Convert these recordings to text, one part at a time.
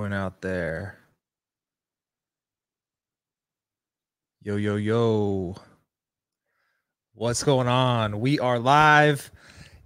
going out there. Yo, yo, yo. What's going on? We are live.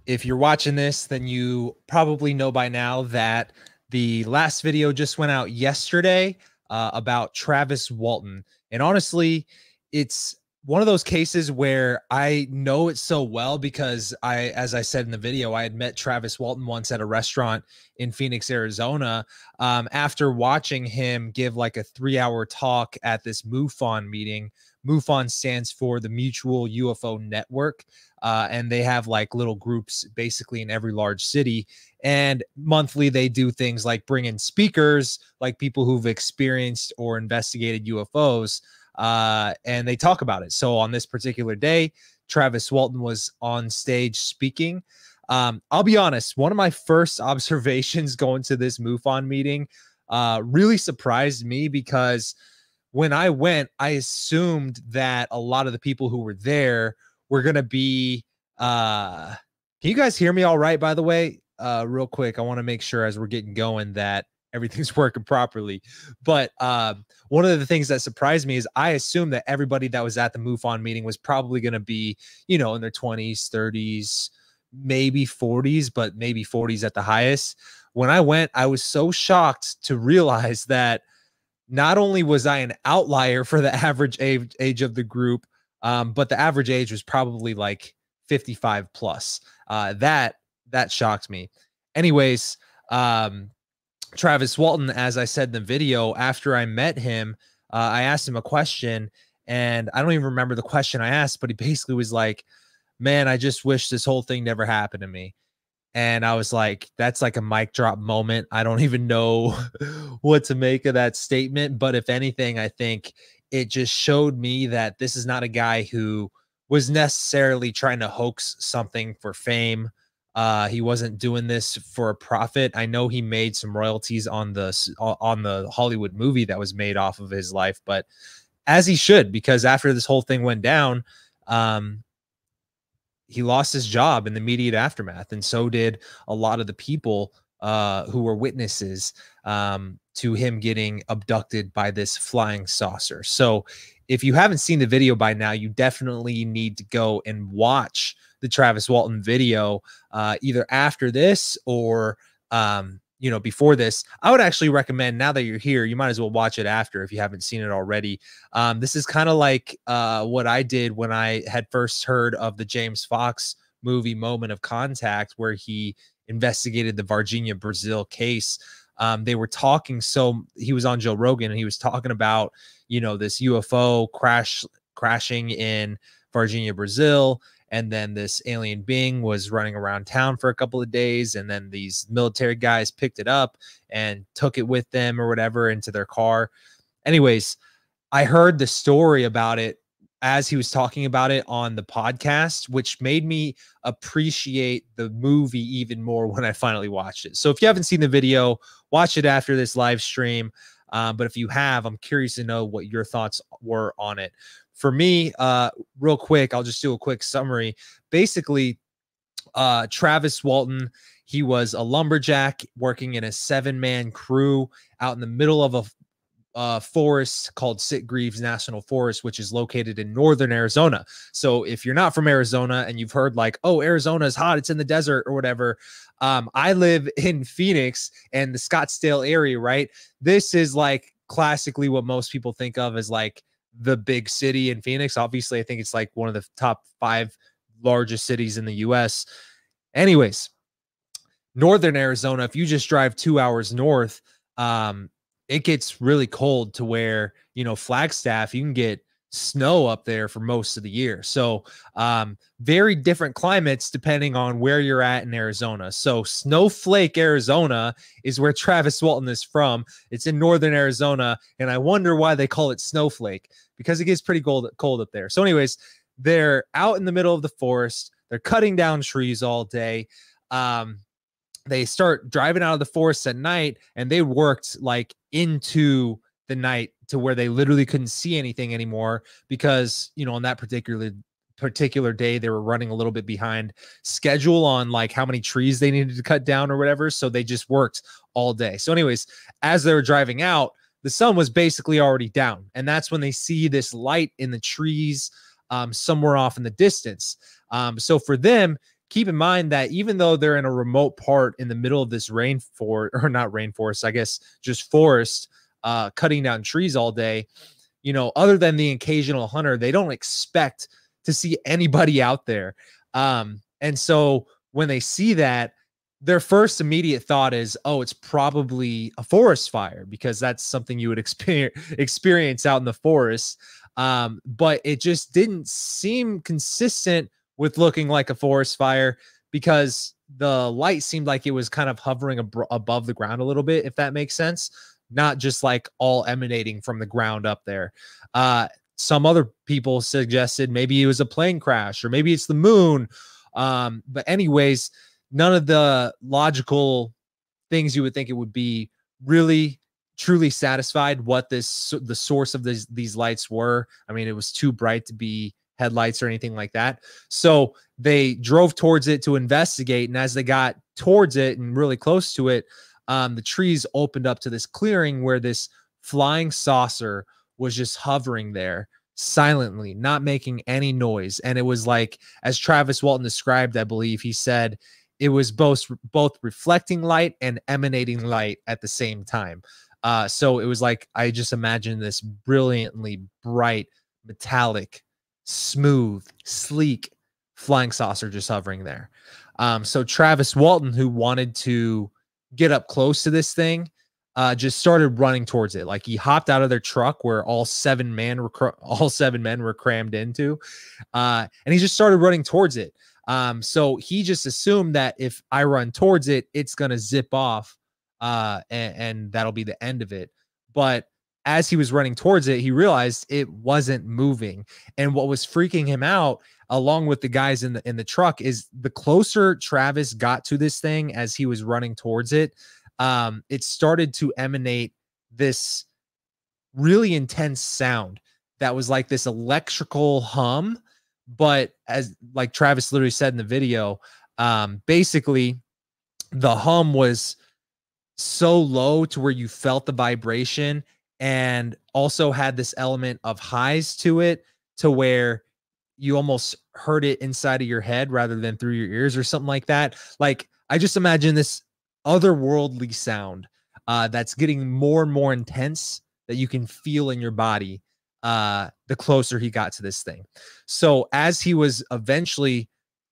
If you're watching this, then you probably know by now that the last video just went out yesterday uh, about Travis Walton. And honestly, it's one of those cases where I know it so well because I, as I said in the video, I had met Travis Walton once at a restaurant in Phoenix, Arizona. Um, after watching him give like a three hour talk at this MUFON meeting, MUFON stands for the Mutual UFO Network. Uh, and they have like little groups basically in every large city. And monthly, they do things like bring in speakers, like people who've experienced or investigated UFOs uh, and they talk about it. So on this particular day, Travis Walton was on stage speaking. Um, I'll be honest, one of my first observations going to this MUFON meeting uh, really surprised me because when I went, I assumed that a lot of the people who were there were going to be. Uh, can you guys hear me all right, by the way? Uh, real quick, I want to make sure as we're getting going that everything's working properly. But um, one of the things that surprised me is I assumed that everybody that was at the MUFON meeting was probably going to be, you know, in their 20s, 30s, maybe 40s, but maybe 40s at the highest. When I went, I was so shocked to realize that not only was I an outlier for the average age, age of the group, um, but the average age was probably like 55 plus. Uh, that that shocked me. Anyways, um, Travis Walton, as I said in the video, after I met him, uh, I asked him a question, and I don't even remember the question I asked, but he basically was like, "Man, I just wish this whole thing never happened to me." And I was like, "That's like a mic drop moment." I don't even know what to make of that statement, but if anything, I think it just showed me that this is not a guy who was necessarily trying to hoax something for fame uh, he wasn't doing this for a profit. I know he made some royalties on the on the Hollywood movie that was made off of his life, but as he should, because after this whole thing went down, um, he lost his job in the immediate aftermath, and so did a lot of the people uh, who were witnesses um, to him getting abducted by this flying saucer. So, if you haven't seen the video by now, you definitely need to go and watch the Travis Walton video uh, either after this or um, you know before this i would actually recommend now that you're here you might as well watch it after if you haven't seen it already. Um, this is kind of like uh, what i did when i had first heard of the james fox movie moment of contact where he investigated the Varginha brazil case. Um, they were talking so he was on joe rogan and he was talking about you know this ufo crash crashing in Varginha brazil and then this alien being was running around town for a couple of days and then these military guys picked it up and took it with them or whatever into their car. Anyways i heard the story about it as he was talking about it on the podcast which made me appreciate the movie even more when i finally watched it. So if you haven't seen the video watch it after this live stream. Uh, but if you have i'm curious to know what your thoughts were on it for me, uh, real quick, I'll just do a quick summary. Basically, uh, Travis Walton, he was a lumberjack working in a seven man crew out in the middle of a uh, forest called Sitgreaves National Forest, which is located in northern Arizona. So if you're not from Arizona and you've heard like, oh, Arizona is hot, it's in the desert or whatever. Um, I live in Phoenix and the Scottsdale area, right? This is like classically what most people think of as like the big city in Phoenix. Obviously, I think it's like one of the top five largest cities in the US. Anyways, northern Arizona, if you just drive two hours north, um, it gets really cold to where, you know, Flagstaff, you can get snow up there for most of the year. So, um, very different climates depending on where you're at in Arizona. So, Snowflake, Arizona is where Travis Walton is from. It's in northern Arizona, and I wonder why they call it Snowflake because it gets pretty cold cold up there. So, anyways, they're out in the middle of the forest. They're cutting down trees all day. Um, they start driving out of the forest at night, and they worked like into the night to where they literally couldn't see anything anymore because you know on that particular particular day they were running a little bit behind schedule on like how many trees they needed to cut down or whatever so they just worked all day so anyways as they were driving out the sun was basically already down and that's when they see this light in the trees um, somewhere off in the distance um, so for them keep in mind that even though they're in a remote part in the middle of this rainforest or not rainforest i guess just forest uh, cutting down trees all day you know other than the occasional hunter they don't expect to see anybody out there. Um, and so when they see that, their first immediate thought is, oh, it's probably a forest fire because that's something you would experience out in the forest. Um, but it just didn't seem consistent with looking like a forest fire because the light seemed like it was kind of hovering ab- above the ground a little bit, if that makes sense. Not just like all emanating from the ground up there. Uh, some other people suggested maybe it was a plane crash or maybe it's the moon. Um, but anyways, none of the logical things you would think it would be really truly satisfied what this the source of these these lights were. I mean, it was too bright to be headlights or anything like that. So they drove towards it to investigate, and as they got towards it and really close to it, um, the trees opened up to this clearing where this flying saucer was just hovering there silently, not making any noise. And it was like, as Travis Walton described, I believe he said it was both both reflecting light and emanating light at the same time. Uh, so it was like I just imagine this brilliantly bright, metallic, smooth, sleek flying saucer just hovering there. Um, so Travis Walton, who wanted to get up close to this thing, uh, just started running towards it. Like he hopped out of their truck where all seven men were all seven men were crammed into, uh, and he just started running towards it. Um, so he just assumed that if I run towards it, it's gonna zip off, uh, and, and that'll be the end of it. But as he was running towards it, he realized it wasn't moving, and what was freaking him out along with the guys in the in the truck is the closer Travis got to this thing as he was running towards it um, it started to emanate this really intense sound that was like this electrical hum. But as like Travis literally said in the video, um, basically the hum was so low to where you felt the vibration and also had this element of highs to it to where you almost heard it inside of your head rather than through your ears or something like that. Like I just imagine this otherworldly sound uh, that's getting more and more intense that you can feel in your body uh, the closer he got to this thing. So as he was eventually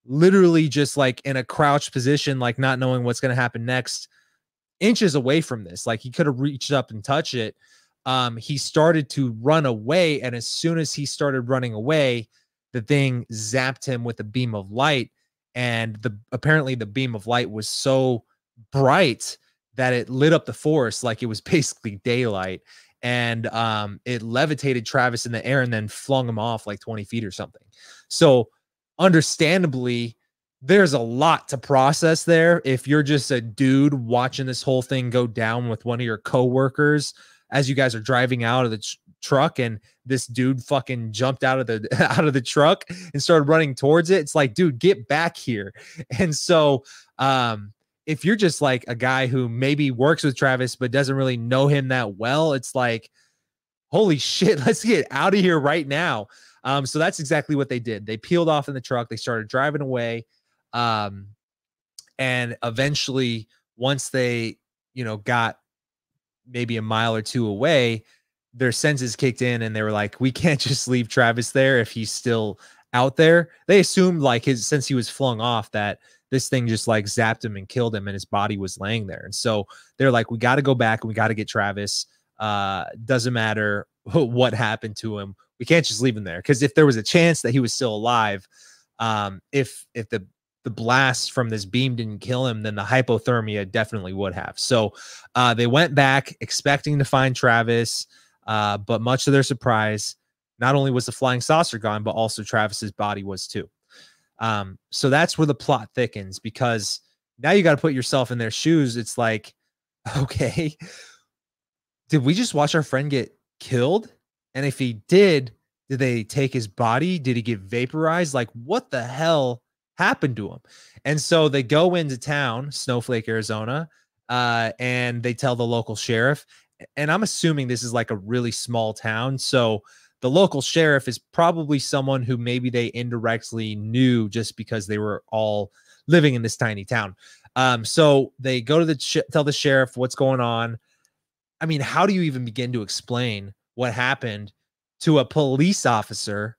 literally just like in a crouched position, like not knowing what's going to happen next, inches away from this, like he could have reached up and touched it. Um, he started to run away. And as soon as he started running away, the thing zapped him with a beam of light. And the apparently the beam of light was so bright that it lit up the forest like it was basically daylight and um, it levitated Travis in the air and then flung him off like 20 feet or something. So, understandably, there's a lot to process there. If you're just a dude watching this whole thing go down with one of your coworkers as you guys are driving out of the tr- truck and this dude fucking jumped out of the out of the truck and started running towards it, it's like, dude, get back here. And so, um, if you're just like a guy who maybe works with Travis but doesn't really know him that well, it's like, holy shit, let's get out of here right now. Um, so that's exactly what they did. They peeled off in the truck, they started driving away. Um, and eventually, once they, you know, got maybe a mile or two away, their senses kicked in and they were like, we can't just leave Travis there if he's still out there. They assumed like his since he was flung off that this thing just like zapped him and killed him and his body was laying there. And so they're like, we got to go back and we got to get Travis. Uh, doesn't matter what happened to him. We can't just leave him there. Cause if there was a chance that he was still alive, um, if, if the, the blast from this beam didn't kill him, then the hypothermia definitely would have. So uh, they went back expecting to find Travis, uh, but much to their surprise, not only was the flying saucer gone, but also Travis's body was too. Um, so that's where the plot thickens because now you got to put yourself in their shoes. It's like, okay, did we just watch our friend get killed? And if he did, Did they take his body? Did he get vaporized? Like, what the hell happened to him? And so they go into town, Snowflake, Arizona, uh, and they tell the local sheriff. And I'm assuming this is like a really small town. So the local sheriff is probably someone who maybe they indirectly knew just because they were all living in this tiny town. Um, so they go to the sh- tell the sheriff what's going on. I mean, how do you even begin to explain what happened to a police officer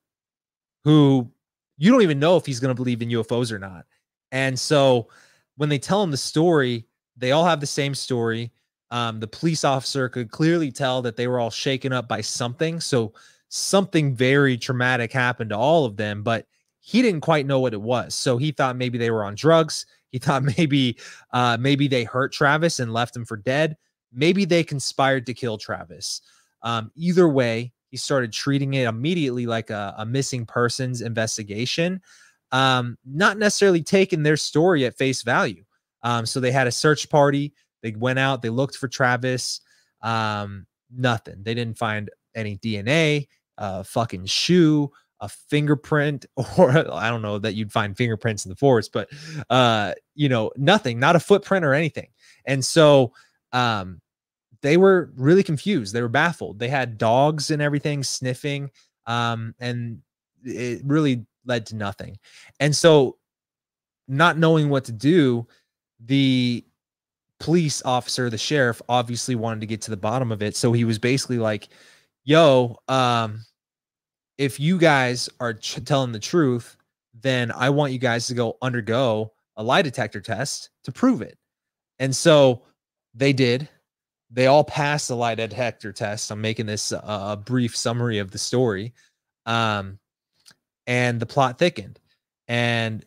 who you don't even know if he's going to believe in UFOs or not? And so when they tell him the story, they all have the same story. Um, the police officer could clearly tell that they were all shaken up by something. So something very traumatic happened to all of them, but he didn't quite know what it was. So he thought maybe they were on drugs. He thought maybe uh, maybe they hurt Travis and left him for dead. Maybe they conspired to kill Travis. Um, either way, he started treating it immediately like a, a missing persons investigation, um, not necessarily taking their story at face value. Um, so they had a search party. They went out, they looked for Travis. Um, nothing. They didn't find any DNA a fucking shoe, a fingerprint, or I don't know that you'd find fingerprints in the forest, but uh, you know, nothing, not a footprint or anything. And so um they were really confused. They were baffled. They had dogs and everything sniffing. Um, and it really led to nothing. And so not knowing what to do, the police officer, the sheriff, obviously wanted to get to the bottom of it. So he was basically like, yo, um, if you guys are telling the truth, then I want you guys to go undergo a lie detector test to prove it. And so they did. They all passed the lie detector test. I'm making this a, brief summary of the story. Um, and the plot thickened. And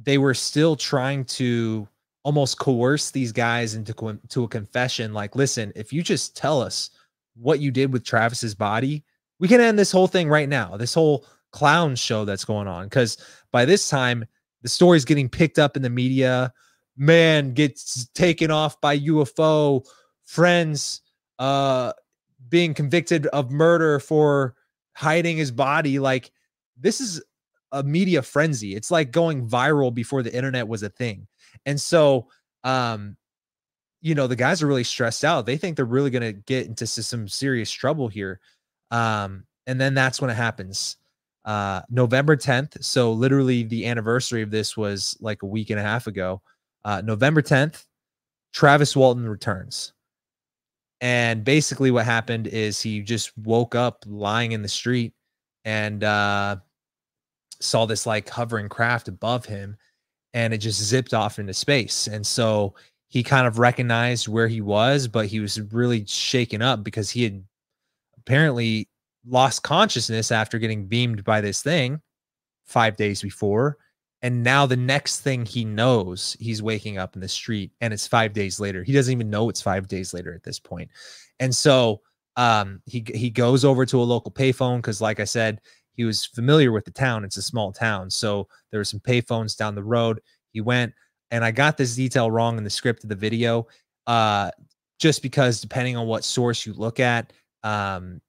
they were still trying to almost coerce these guys into to a confession like listen if you just tell us what you did with Travis's body, we can end this whole thing right now. This whole clown show that's going on. Because by this time, the story's getting picked up in the media. Man gets taken off by UFO. Friends uh being convicted of murder for hiding his body. Like this is a media frenzy. It's like going viral before the internet was a thing. And so um you know, the guys are really stressed out. They think they're really going to get into some serious trouble here. Um, and then that's when it happens. Uh, November 10th. So literally the anniversary of this was like a week and a half ago. Uh, November 10th, Travis Walton returns. And basically what happened is he just woke up lying in the street and uh, saw this like hovering craft above him and it just zipped off into space. And so he kind of recognized where he was, but he was really shaken up because he had apparently lost consciousness after getting beamed by this thing five days before. And now the next thing he knows, he's waking up in the street and it's five days later. He doesn't even know it's five days later at this point. And so um, he he goes over to a local payphone because, like I said, he was familiar with the town. It's a small town, so there were some payphones down the road. He went, and I got this detail wrong in the script of the video, uh, just because depending on what source you look at, um,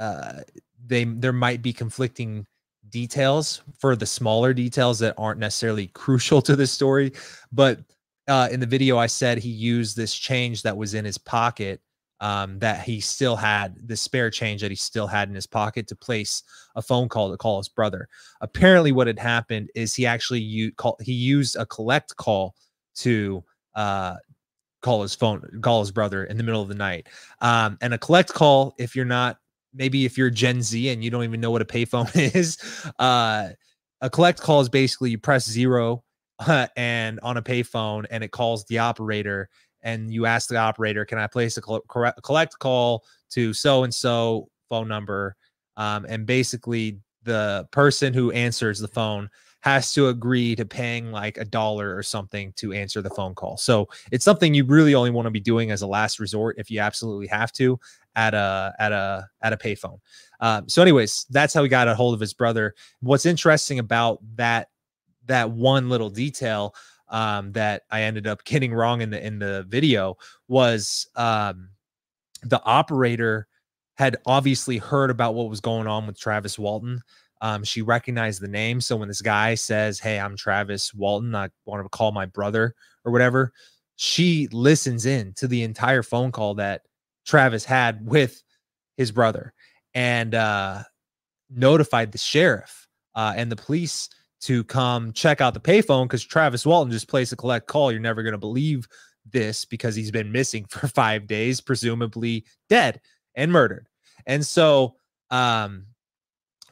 uh, they there might be conflicting details for the smaller details that aren't necessarily crucial to the story. But uh, in the video, I said he used this change that was in his pocket um, that he still had the spare change that he still had in his pocket to place a phone call to call his brother. Apparently, what had happened is he actually u- call, he used a collect call to uh, call his phone, call his brother in the middle of the night. Um, and a collect call, if you're not maybe if you're Gen Z and you don't even know what a payphone is, uh, a collect call is basically you press zero uh, and on a payphone and it calls the operator and you ask the operator, can I place a collect call to so and so phone number? Um, and basically, the person who answers the phone has to agree to paying like a dollar or something to answer the phone call. So it's something you really only want to be doing as a last resort if you absolutely have to at a at a at a payphone. Um, so, anyways, that's how he got a hold of his brother. What's interesting about that that one little detail um, that I ended up getting wrong in the in the video was um, the operator had obviously heard about what was going on with Travis Walton. Um, she recognized the name. So when this guy says, Hey, I'm Travis Walton, I want to call my brother or whatever, she listens in to the entire phone call that Travis had with his brother and uh, notified the sheriff uh, and the police to come check out the payphone because Travis Walton just placed a collect call. You're never going to believe this because he's been missing for five days, presumably dead and murdered. And so, um,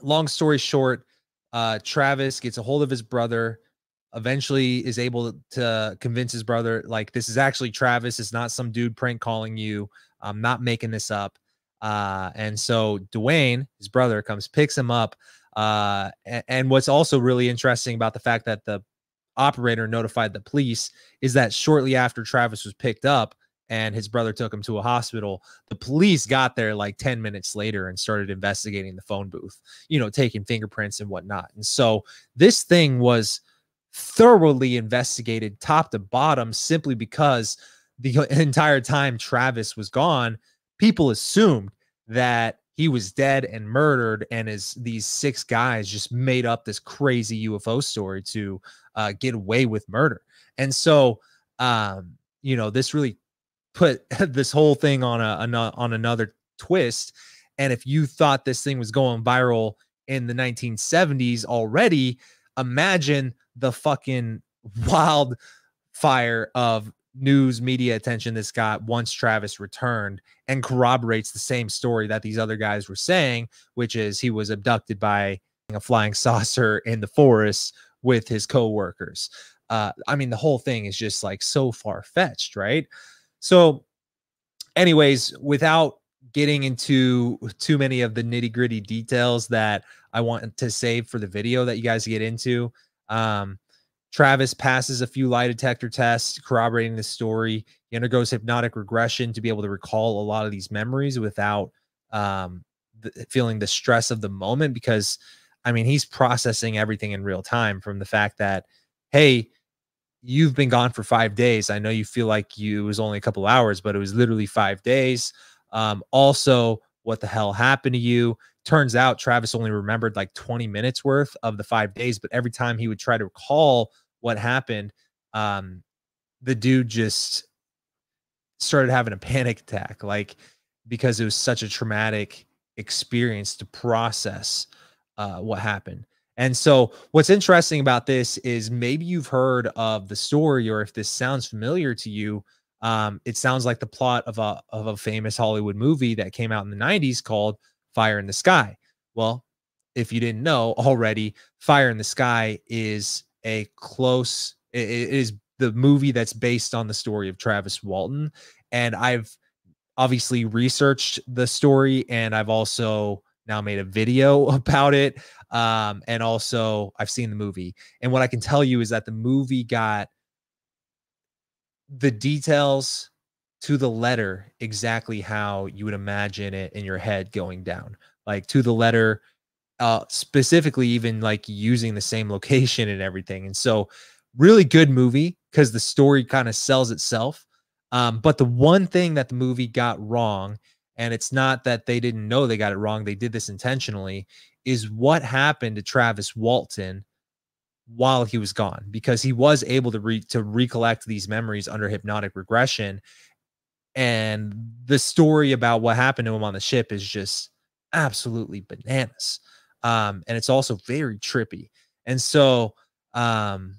long story short, uh, Travis gets a hold of his brother, eventually is able to convince his brother, like, this is actually Travis. It's not some dude prank calling you. I'm not making this up. Uh, and so Duane, his brother, comes, picks him up. Uh, and, and what's also really interesting about the fact that the operator notified the police is that shortly after Travis was picked up, and his brother took him to a hospital. The police got there like 10 minutes later and started investigating the phone booth, you know, taking fingerprints and whatnot. And so this thing was thoroughly investigated top to bottom simply because the entire time Travis was gone, people assumed that he was dead and murdered and as these six guys just made up this crazy ufo story to uh, get away with murder and so um, you know this really put this whole thing on a, a on another twist. And if you thought this thing was going viral in the 1970s already, imagine the fucking wildfire of news media attention this got once Travis returned and corroborates the same story that these other guys were saying, which is he was abducted by a flying saucer in the forest with his coworkers. Uh, I mean, the whole thing is just like so far fetched, right? So, anyways, without getting into too many of the nitty gritty details that I want to save for the video that you guys get into, um, Travis passes a few lie detector tests corroborating the story. He undergoes hypnotic regression to be able to recall a lot of these memories without um, feeling the stress of the moment because, I mean, he's processing everything in real time from the fact that, hey, you've been gone for five days. I know you feel like you it was only a couple hours, but it was literally five days. Um, also, what the hell happened to you? Turns out Travis only remembered like 20 minutes worth of the five days, but every time he would try to recall what happened, um, the dude just started having a panic attack, like because it was such a traumatic experience to process uh, what happened. And so, what's interesting about this is maybe you've heard of the story, or if this sounds familiar to you, um, it sounds like the plot of a of a famous Hollywood movie that came out in the '90s called Fire in the Sky. Well, if you didn't know already, Fire in the Sky is a close. it is the movie that's based on the story of Travis Walton, and I've obviously researched the story, and I've also now made a video about it. Um, and also I've seen the movie. And what I can tell you is that the movie got the details to the letter exactly how you would imagine it in your head going down, like to the letter, uh, specifically even like using the same location and everything. And so, really good movie because the story kind of sells itself. Um, but the one thing that the movie got wrong and it's not that they didn't know they got it wrong, they did this intentionally, is what happened to Travis Walton while he was gone because he was able to re- to recollect these memories under hypnotic regression and the story about what happened to him on the ship is just absolutely bananas um and it's also very trippy and so um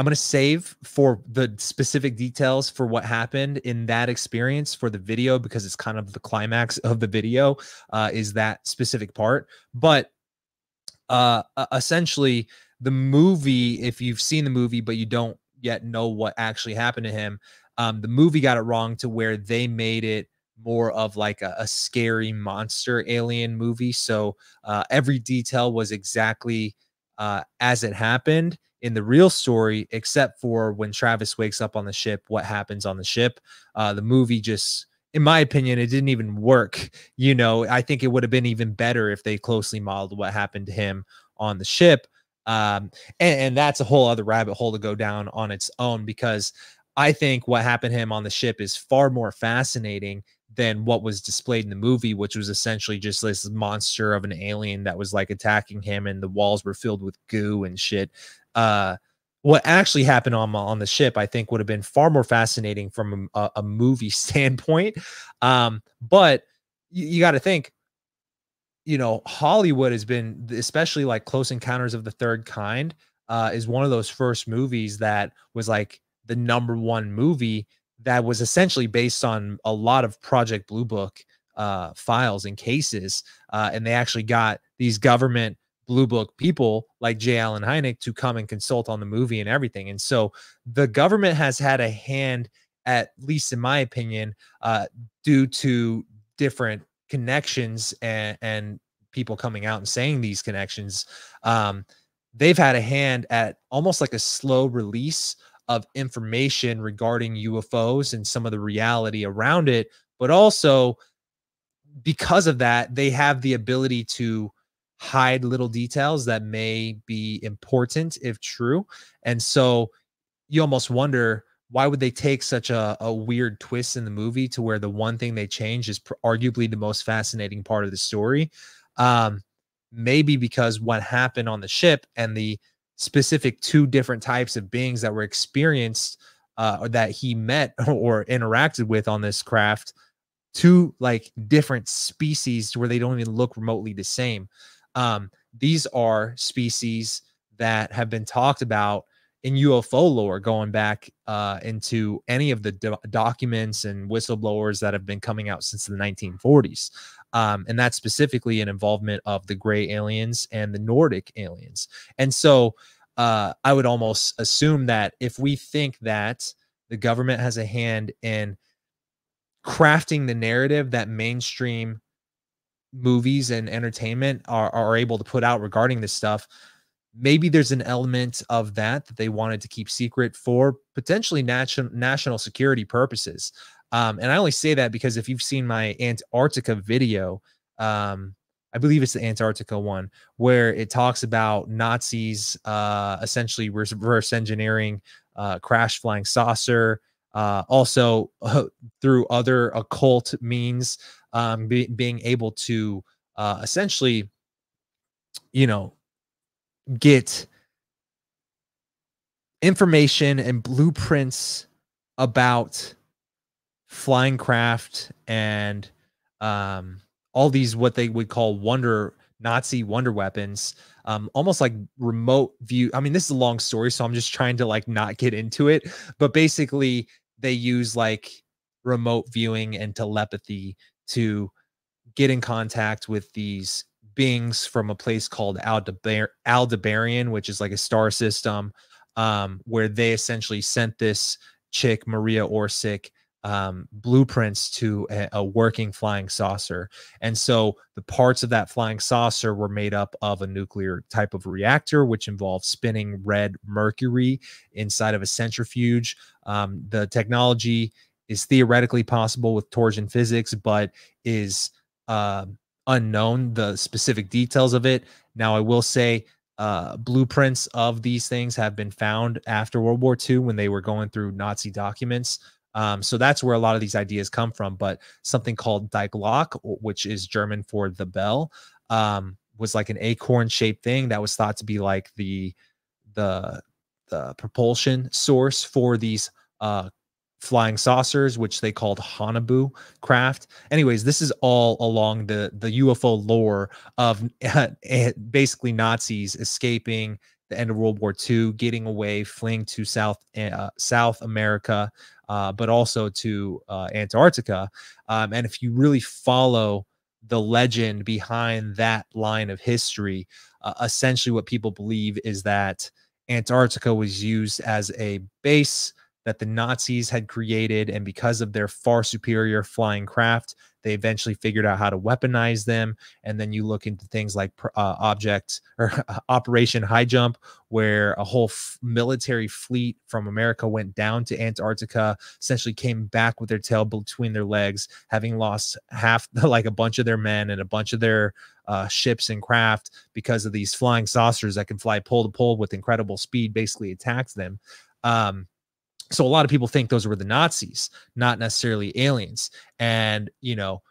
I'm going to save for the specific details for what happened in that experience for the video because it's kind of the climax of the video uh, is that specific part. But uh, essentially, the movie, if you've seen the movie but you don't yet know what actually happened to him, um, the movie got it wrong to where they made it more of like a, a scary monster alien movie. So uh, every detail was exactly uh, as it happened in the real story, except for when Travis wakes up on the ship, what happens on the ship. Uh, the movie just, in my opinion, it didn't even work. You know, I think it would have been even better if they closely modeled what happened to him on the ship. Um, and, and that's a whole other rabbit hole to go down on its own because I think what happened to him on the ship is far more fascinating than what was displayed in the movie, which was essentially just this monster of an alien that was like attacking him, and the walls were filled with goo and shit. Uh, what actually happened on on the ship, I think, would have been far more fascinating from a, a movie standpoint. Um, but you, you got to think, you know, Hollywood has been, especially like Close Encounters of the Third Kind, uh, is one of those first movies that was like the number one movie that was essentially based on a lot of Project Blue Book uh, files and cases, uh, and they actually got these government blue book people like J. Allen Hynek to come and consult on the movie and everything. And so the government has had a hand, at least in my opinion, uh, due to different connections and, and people coming out and saying these connections. Um, they've had a hand at almost like a slow release of information regarding UFOs and some of the reality around it, but also because of that, they have the ability to hide little details that may be important if true. And so you almost wonder why would they take such a, a weird twist in the movie to where the one thing they change is pr- arguably the most fascinating part of the story? Um, maybe because what happened on the ship and the specific two different types of beings that were experienced uh, or that he met or interacted with on this craft two like different species where they don't even look remotely the same um, these are species that have been talked about in UFO lore going back uh, into any of the do- documents and whistleblowers that have been coming out since the 1940s. Um, and that's specifically an involvement of the gray aliens and the Nordic aliens. And so uh, I would almost assume that if we think that the government has a hand in crafting the narrative that mainstream movies and entertainment are, are able to put out regarding this stuff maybe there's an element of that that they wanted to keep secret for potentially national national security purposes um, and i only say that because if you've seen my antarctica video um, i believe it's the antarctica one where it talks about nazis uh, essentially reverse engineering uh, crash flying saucer uh, also uh, through other occult means um, be, being able to uh, essentially, you know, get information and blueprints about flying craft and um, all these what they would call wonder Nazi wonder weapons, um, almost like remote view. I mean, this is a long story, so I'm just trying to like not get into it. But basically, they use like remote viewing and telepathy to get in contact with these beings from a place called Aldebar- Aldebaran, which is like a star system, um, where they essentially sent this chick, Maria Orsic, um, blueprints to a, a, working flying saucer. And so the parts of that flying saucer were made up of a nuclear type of reactor, which involves spinning red mercury inside of a centrifuge. Um, the technology is theoretically possible with torsion physics, but is uh, unknown the specific details of it. Now, I will say uh, blueprints of these things have been found after World War II when they were going through Nazi documents. Um, so that's where a lot of these ideas come from. But something called Die which is German for the bell, um, was like an acorn shaped thing that was thought to be like the the the propulsion source for these uh, flying saucers, which they called Haunebu craft. Anyways, this is all along the the UFO lore of basically Nazis escaping the end of World War II, getting away, fleeing to South uh, South America, uh, but also to uh, Antarctica. Um, and if you really follow the legend behind that line of history, uh, essentially what people believe is that Antarctica was used as a base that the Nazis had created. And because of their far superior flying craft, they eventually figured out how to weaponize them. And then you look into things like uh, or Operation High Jump, where a whole f- military fleet from America went down to Antarctica, essentially came back with their tail between their legs, having lost half, like a bunch of their men and a bunch of their uh, ships and craft because of these flying saucers that can fly pole to pole with incredible speed, basically attacks them. Um, So a lot of people think those were the Nazis, not necessarily aliens. And, you know,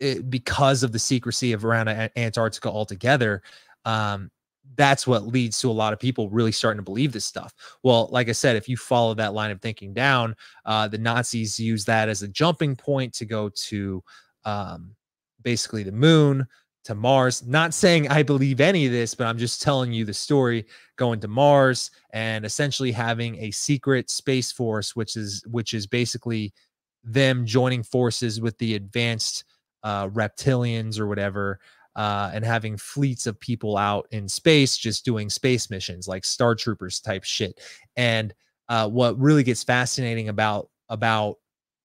it, because of the secrecy of around Antarctica altogether, um, that's what leads to a lot of people really starting to believe this stuff. Well, like I said, if you follow that line of thinking down, uh, the Nazis use that as a jumping point to go to um, basically the moon, to Mars. Not saying I believe any of this, but I'm just telling you the story going to Mars and essentially having a secret space force, which is which is basically them joining forces with the advanced uh, reptilians or whatever uh, and having fleets of people out in space just doing space missions like Star Troopers type shit. And uh, what really gets fascinating about about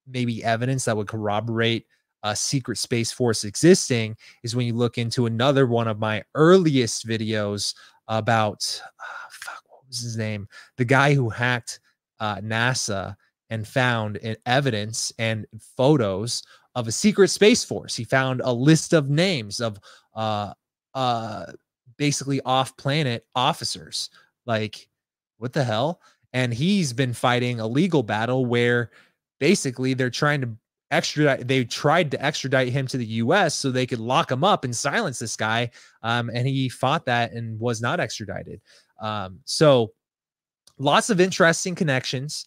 maybe evidence that would corroborate a secret space force existing is when you look into another one of my earliest videos about uh, fuck what was his name the guy who hacked uh, NASA and found evidence and photos of a secret space force. He found a list of names of uh uh basically off-planet officers. Like what the hell? And he's been fighting a legal battle where basically they're trying to extradite they tried to extradite him to the US so they could lock him up and silence this guy um, and he fought that and was not extradited um, so lots of interesting connections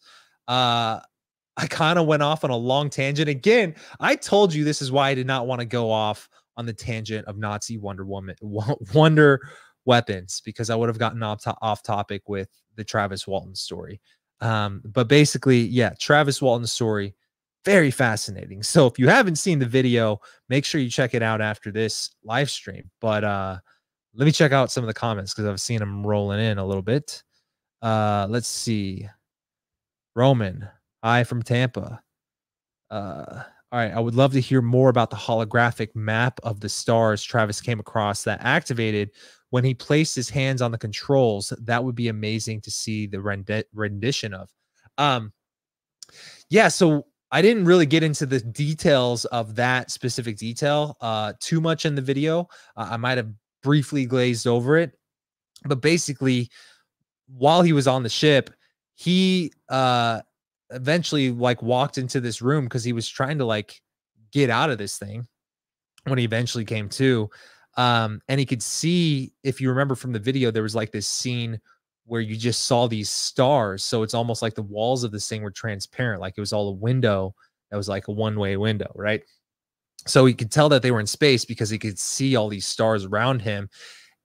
uh, I kind of went off on a long tangent. Again, I told you this is why I did not want to go off on the tangent of Nazi Wonder Woman Wonder weapons because I would have gotten off, to- off topic with the Travis Walton story. Um, but basically, yeah, Travis Walton story, very fascinating. So if you haven't seen the video, make sure you check it out after this live stream. But uh, let me check out some of the comments because I've seen them rolling in a little bit. Uh, let's see. Roman, Hi from Tampa. Uh, all right. I would love to hear more about the holographic map of the stars Travis came across that activated when he placed his hands on the controls. That would be amazing to see the rendi- rendition of. Um, yeah. So I didn't really get into the details of that specific detail uh, too much in the video. Uh, I might have briefly glazed over it, but basically, while he was on the ship, he uh, eventually like walked into this room because he was trying to like get out of this thing when he eventually came to um and he could see if you remember from the video there was like this scene where you just saw these stars so it's almost like the walls of this thing were transparent like it was all a window that was like a one way window right? So he could tell that they were in space because he could see all these stars around him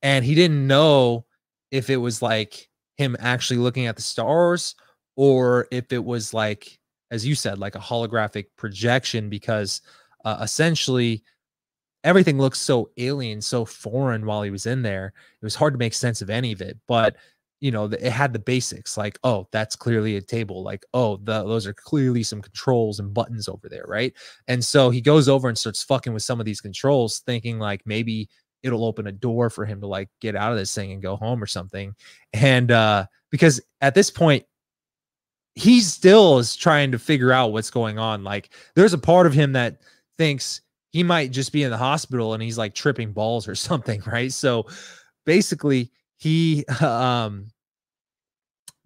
and he didn't know if it was like him actually looking at the stars or if it was like as you said like a holographic projection because uh, essentially everything looks so alien so foreign while he was in there. It was hard to make sense of any of it but you know it had the basics like oh that's clearly a table like oh the, those are clearly some controls and buttons over there right and so he goes over and starts fucking with some of these controls thinking like maybe it'll open a door for him to like get out of this thing and go home or something and uh because at this point he still is trying to figure out what's going on. Like there's a part of him that thinks he might just be in the hospital and he's like tripping balls or something, right? So basically he um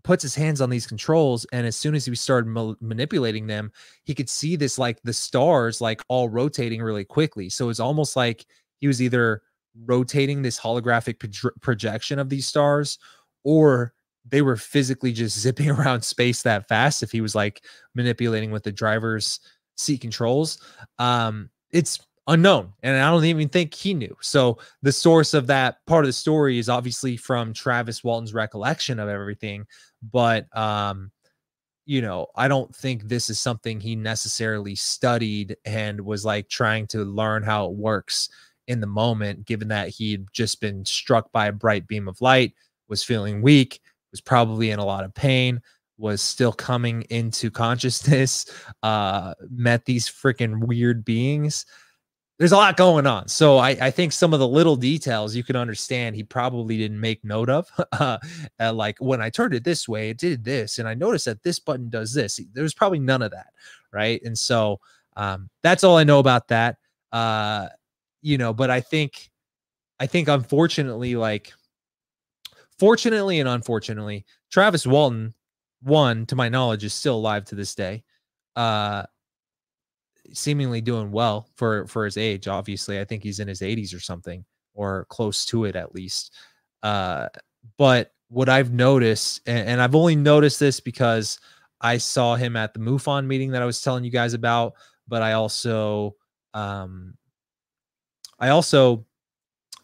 puts his hands on these controls and as soon as he started ma- manipulating them he could see this like the stars like all rotating really quickly so it's almost like he was either rotating this holographic pro- projection of these stars or they were physically just zipping around space that fast if he was like manipulating with the driver's seat controls. Um, it's unknown and i don't even think he knew so the source of that part of the story is obviously from travis walton's recollection of everything but um you know i don't think this is something he necessarily studied and was like trying to learn how it works in the moment given that he'd just been struck by a bright beam of light was feeling weak was probably in a lot of pain, was still coming into consciousness, uh, met these freaking weird beings. There's a lot going on. So I, I, think some of the little details you can understand he probably didn't make note of. uh, like when I turned it this way, it did this. And I noticed that this button does this. There's probably none of that. Right. And so um, that's all I know about that. Uh, you know, but I think, I think unfortunately, like fortunately and unfortunately, Travis Walton one, to my knowledge, is still alive to this day. Uh, seemingly doing well for for his age. Obviously, I think he's in his 80s or something, or close to it at least. Uh, but what I've noticed, and, and I've only noticed this because I saw him at the MUFON meeting that I was telling you guys about, but I also um I also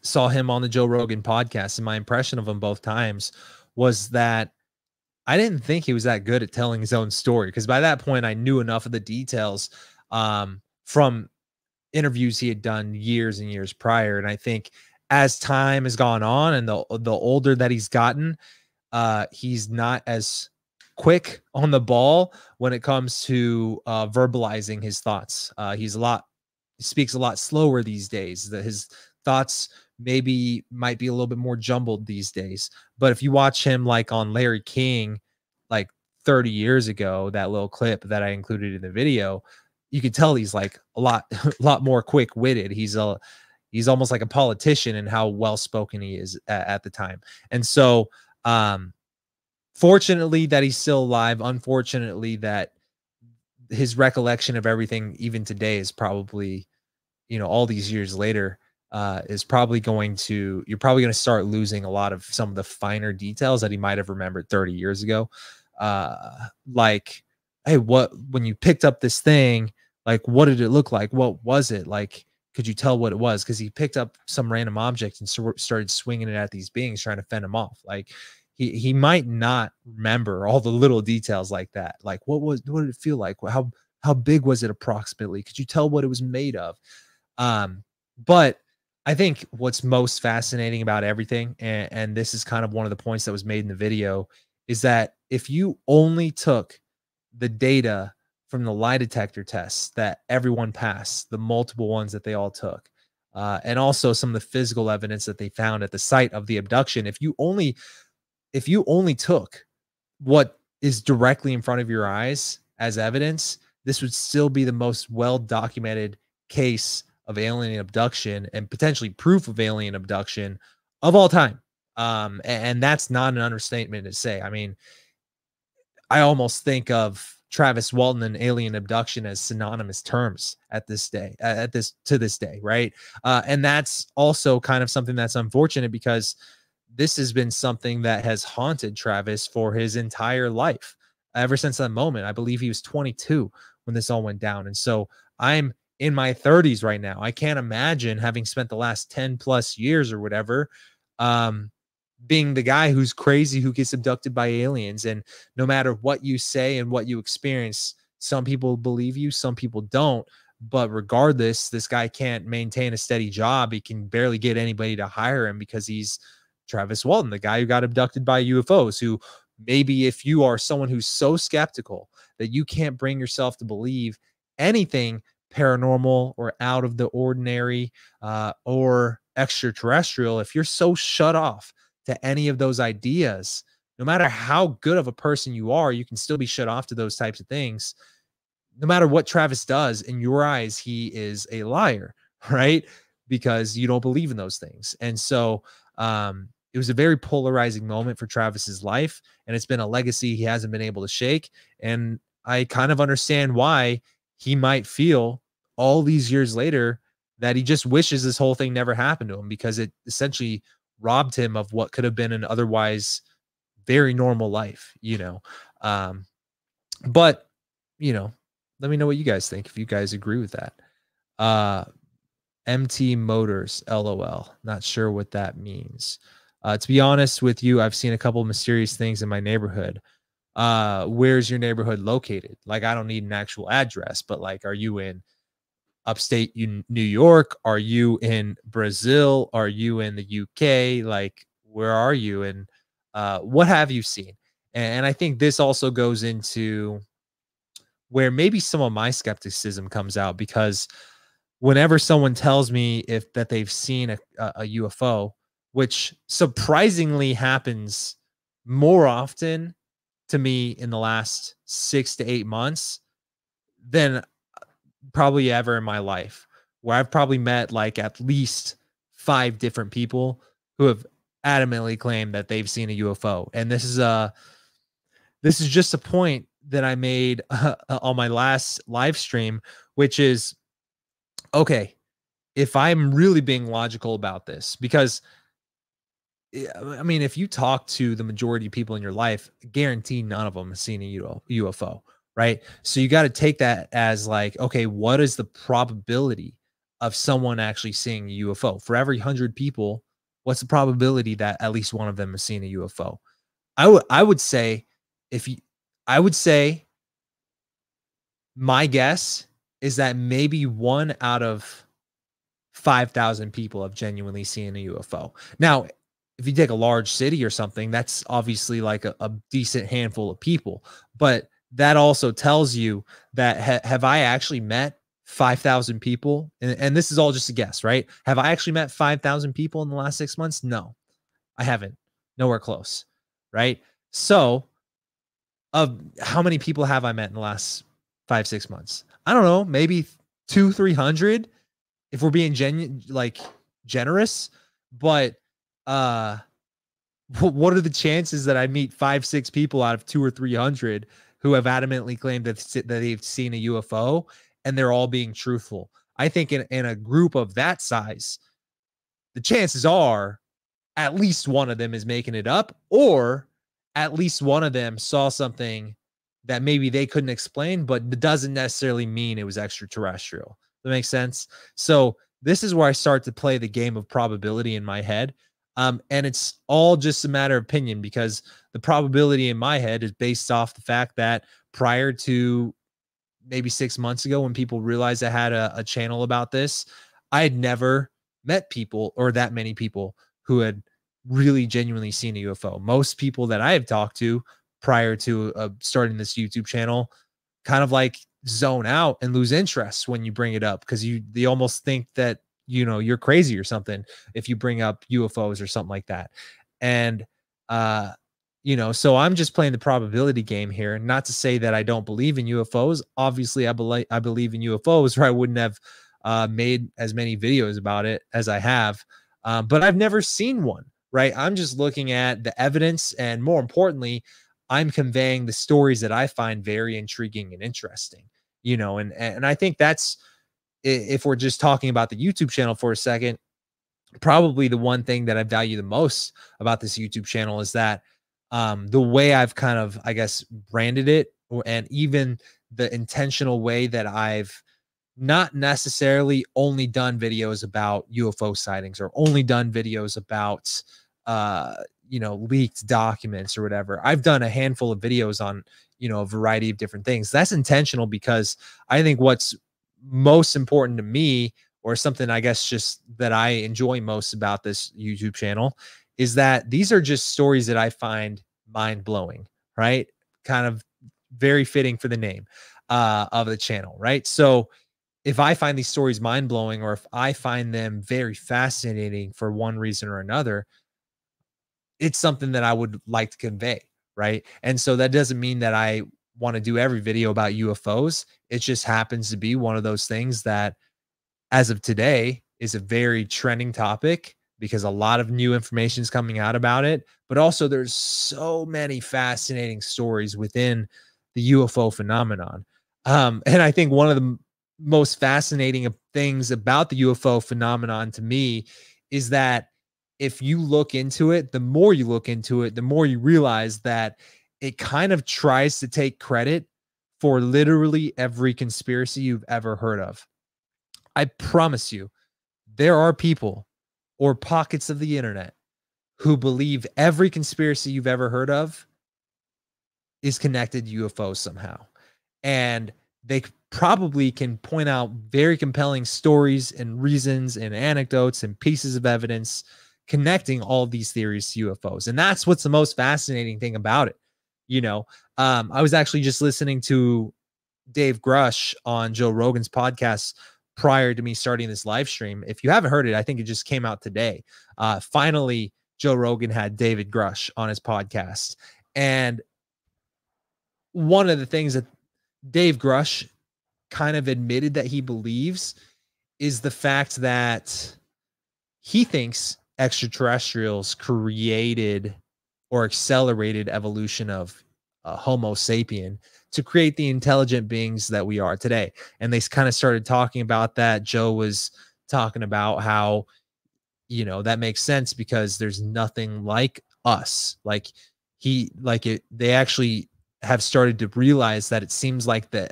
saw him on the Joe Rogan podcast, and my impression of him both times was that I didn't think he was that good at telling his own story because by that point I knew enough of the details um, from interviews he had done years and years prior, and I think as time has gone on and the the older that he's gotten, uh, he's not as quick on the ball when it comes to uh, verbalizing his thoughts. Uh, he's a lot speaks a lot slower these days. That his thoughts maybe might be a little bit more jumbled these days. But if you watch him like on Larry King, like 30 years ago, that little clip that I included in the video, you could tell he's like a lot, a lot more quick witted. He's a he's almost like a politician and how well spoken he is at, at the time. And so um fortunately that he's still alive unfortunately that his recollection of everything even today is probably you know all these years later uh, is probably going to you're probably going to start losing a lot of some of the finer details that he might have remembered 30 years ago uh, like hey what when you picked up this thing like what did it look like what was it like could you tell what it was because he picked up some random object and started swinging it at these beings trying to fend them off like he he might not remember all the little details like that. Like what was what did it feel like? How how big was it approximately? Could you tell what it was made of? Um, but I think what's most fascinating about everything, and, and this is kind of one of the points that was made in the video, is that if you only took the data from the lie detector tests that everyone passed, the multiple ones that they all took, uh, and also some of the physical evidence that they found at the site of the abduction, if you only if you only took what is directly in front of your eyes as evidence, this would still be the most well documented case of alien abduction and potentially proof of alien abduction of all time. Um, and, that's not an understatement to say. I mean, I almost think of Travis Walton and alien abduction as synonymous terms at this day, at this to this day, right? Uh, and that's also kind of something that's unfortunate because this has been something that has haunted Travis for his entire life. Ever since that moment, I believe he was 22 when this all went down. And so I'm in my 30s right now. I can't imagine having spent the last 10 plus years or whatever um, being the guy who's crazy who gets abducted by aliens. And no matter what you say and what you experience, some people believe you, some people don't. But regardless, this guy can't maintain a steady job. He can barely get anybody to hire him because he's Travis Walton, the guy who got abducted by UFOs, who maybe if you are someone who's so skeptical that you can't bring yourself to believe anything paranormal or out of the ordinary uh, or extraterrestrial, if you're so shut off to any of those ideas, no matter how good of a person you are, you can still be shut off to those types of things. No matter what Travis does, in your eyes, he is a liar, right? Because you don't believe in those things. And so, um, it was a very polarizing moment for Travis's life, and it's been a legacy he hasn't been able to shake. And I kind of understand why he might feel all these years later that he just wishes this whole thing never happened to him because it essentially robbed him of what could have been an otherwise very normal life, you know. Um, but you know, let me know what you guys think if you guys agree with that. Uh MT Motors, LOL. Not sure what that means. Uh, to be honest with you, I've seen a couple mysterious things in my neighborhood. Uh, where's your neighborhood located? Like, I don't need an actual address, but like, are you in upstate New York? Are you in Brazil? Are you in the UK? Like, where are you? And uh, what have you seen? And I think this also goes into where maybe some of my skepticism comes out because whenever someone tells me if that they've seen a, a UFO, which surprisingly happens more often to me in the last six to eight months than uh, probably ever in my life, where I've probably met like at least five different people who have adamantly claimed that they've seen a UFO. And this is a this is just a point that I made uh, on my last live stream, which is okay, if I'm really being logical about this, because I mean, if you talk to the majority of people in your life, guarantee none of them have seen a UFO, right? So you got to take that as like, okay, what is the probability of someone actually seeing a UFO? For every hundred people, what's the probability that at least one of them has seen a UFO? I would I would say if you I would say my guess is that maybe one out of 5,000 people have genuinely seen a UFO. Now, if you take a large city or something, that's obviously like a, a decent handful of people. But that also tells you that ha- have I actually met 5,000 people? And, and this is all just a guess, right? Have I actually met 5,000 people in the last six months? No, I haven't. Nowhere close, right? So, of how many people have I met in the last five, six months? I don't know, maybe two, 300 if we're being genuine, like generous. But uh what are the chances that I meet five, six people out of two or three hundred who have adamantly claimed that, that they've seen a UFO and they're all being truthful? I think in, in a group of that size, the chances are at least one of them is making it up, or at least one of them saw something that maybe they couldn't explain, but doesn't necessarily mean it was extraterrestrial. That makes sense. So this is where I start to play the game of probability in my head um, and it's all just a matter of opinion because the probability in my head is based off the fact that prior to maybe six months ago, when people realized I had a, a channel about this, I had never met people or that many people who had really genuinely seen a UFO. Most people that I have talked to prior to uh, starting this YouTube channel kind of like zone out and lose interest when you bring it up because you they almost think that you know you're crazy or something if you bring up UFOs or something like that. And uh you know, so I'm just playing the probability game here. Not to say that I don't believe in UFOs. Obviously, I believe I believe in UFOs, or I wouldn't have uh, made as many videos about it as I have. Uh, but I've never seen one. Right? I'm just looking at the evidence, and more importantly, I'm conveying the stories that I find very intriguing and interesting. You know, and and I think that's if we're just talking about the YouTube channel for a second, probably the one thing that I value the most about this YouTube channel is that um, the way I've kind of, I guess, branded it, and even the intentional way that I've not necessarily only done videos about UFO sightings or only done videos about, uh, you know, leaked documents or whatever. I've done a handful of videos on, you know, a variety of different things. That's intentional because I think what's most important to me or something I guess just that I enjoy most about this YouTube channel is that these are just stories that I find mind blowing, right? Kind of very fitting for the name uh, of the channel, right? So if I find these stories mind blowing or if I find them very fascinating for one reason or another, it's something that I would like to convey, right? And so that doesn't mean that I want to do every video about UFOs. It just happens to be one of those things that, as of today, is a very trending topic because a lot of new information is coming out about it. But also, there's so many fascinating stories within the UFO phenomenon. Um, and I think one of the most fascinating things about the UFO phenomenon to me is that if you look into it, the more you look into it, the more you realize that it kind of tries to take credit for literally every conspiracy you've ever heard of. I promise you, there are people or pockets of the internet who believe every conspiracy you've ever heard of is connected to UFOs somehow. And they probably can point out very compelling stories and reasons and anecdotes and pieces of evidence connecting all these theories to UFOs. And that's what's the most fascinating thing about it you know um i was actually just listening to dave Grusch on joe rogan's podcast prior to me starting this live stream. If you haven't heard it i think it just came out today. Uh finally joe rogan had david Grusch on his podcast. And one of the things that dave Grusch kind of admitted that he believes is the fact that he thinks extraterrestrials created or accelerated evolution of uh, Homo sapien to create the intelligent beings that we are today. And they kind of started talking about that. Joe was talking about how, you know, that makes sense because there's nothing like us. Like he, like it, they actually have started to realize that it seems like the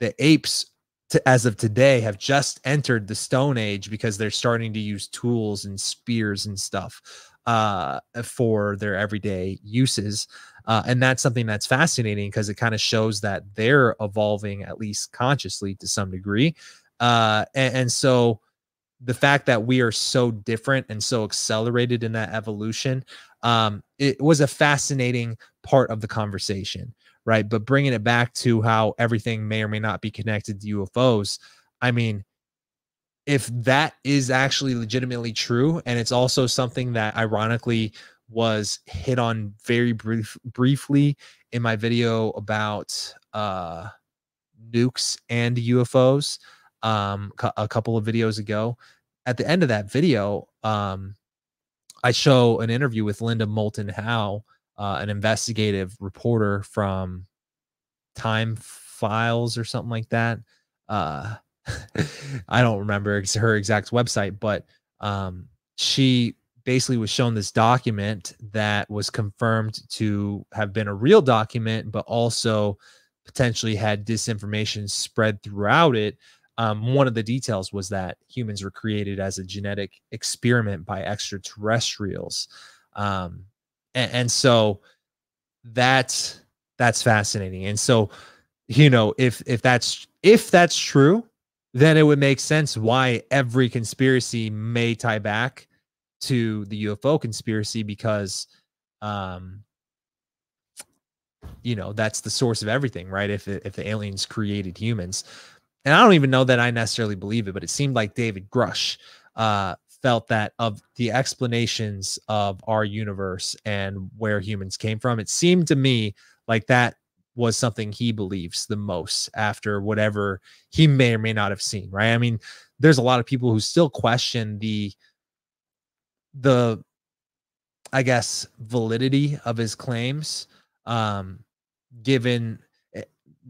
the apes to, as of today have just entered the stone age because they're starting to use tools and spears and stuff uh, for their everyday uses uh, and that's something that's fascinating because it kind of shows that they're evolving at least consciously to some degree uh, and, and so the fact that we are so different and so accelerated in that evolution um, it was a fascinating part of the conversation right? But bringing it back to how everything may or may not be connected to UFOs, I mean, if that is actually legitimately true, and it's also something that ironically was hit on very brief briefly in my video about uh nukes and UFOs um a couple of videos ago. At the end of that video, um I show an interview with Linda Moulton Howe uh, an investigative reporter from Time Files or something like that. Uh, I don't remember her exact website, but um, she basically was shown this document that was confirmed to have been a real document, but also potentially had disinformation spread throughout it. Um, one of the details was that humans were created as a genetic experiment by extraterrestrials. Um, and, and so that's that's fascinating and so you know if if that's if that's true then it would make sense why every conspiracy may tie back to the UFO conspiracy because um you know that's the source of everything right? If if the aliens created humans. And i don't even know that i necessarily believe it but it seemed like david Grusch uh felt that of the explanations of our universe and where humans came from, it seemed to me like that was something he believes the most after whatever he may or may not have seen, right? I mean, there's a lot of people who still question the the I guess validity of his claims um given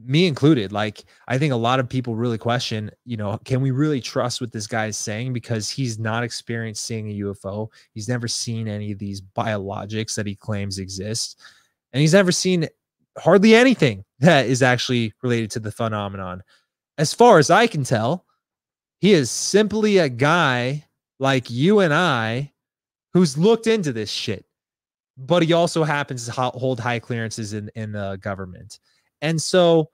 me included like i think a lot of people really question you know can we really trust what this guy is saying? Because he's not experienced seeing a ufo he's never seen any of these biologics that he claims exist. And he's never seen hardly anything that is actually related to the phenomenon as far as i can tell he is simply a guy like you and i who's looked into this shit but he also happens to hold high clearances in in the government and so,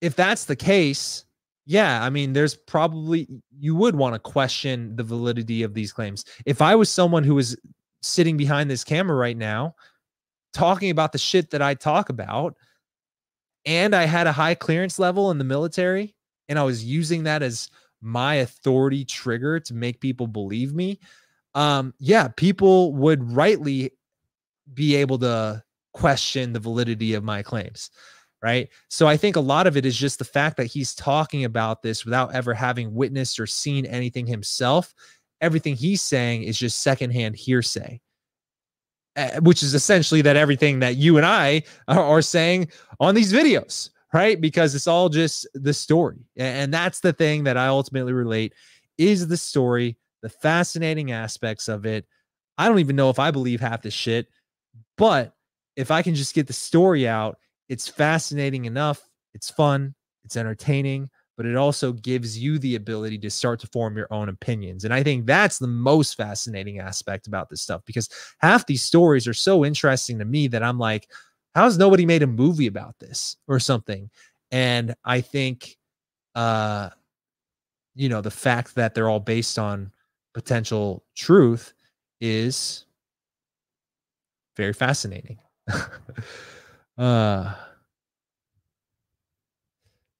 if that's the case, yeah, I mean, there's probably you would want to question the validity of these claims. If I was someone who was sitting behind this camera right now, talking about the shit that I talk about, and I had a high clearance level in the military, and I was using that as my authority trigger to make people believe me, um, yeah, people would rightly be able to question the validity of my claims right? So I think a lot of it is just the fact that he's talking about this without ever having witnessed or seen anything himself. Everything he's saying is just secondhand hearsay, Eh, which is essentially that everything that you and I are, saying on these videos, right? Because it's all just the story. And that's the thing that I ultimately relate is the story, the fascinating aspects of it. I don't even know if I believe half this shit, but if I can just get the story out it's fascinating enough. It's fun. It's entertaining, but it also gives you the ability to start to form your own opinions. And I think that's the most fascinating aspect about this stuff because half these stories are so interesting to me that I'm like, how's nobody made a movie about this or something? And I think, uh, you know, the fact that they're all based on potential truth is very fascinating. Uh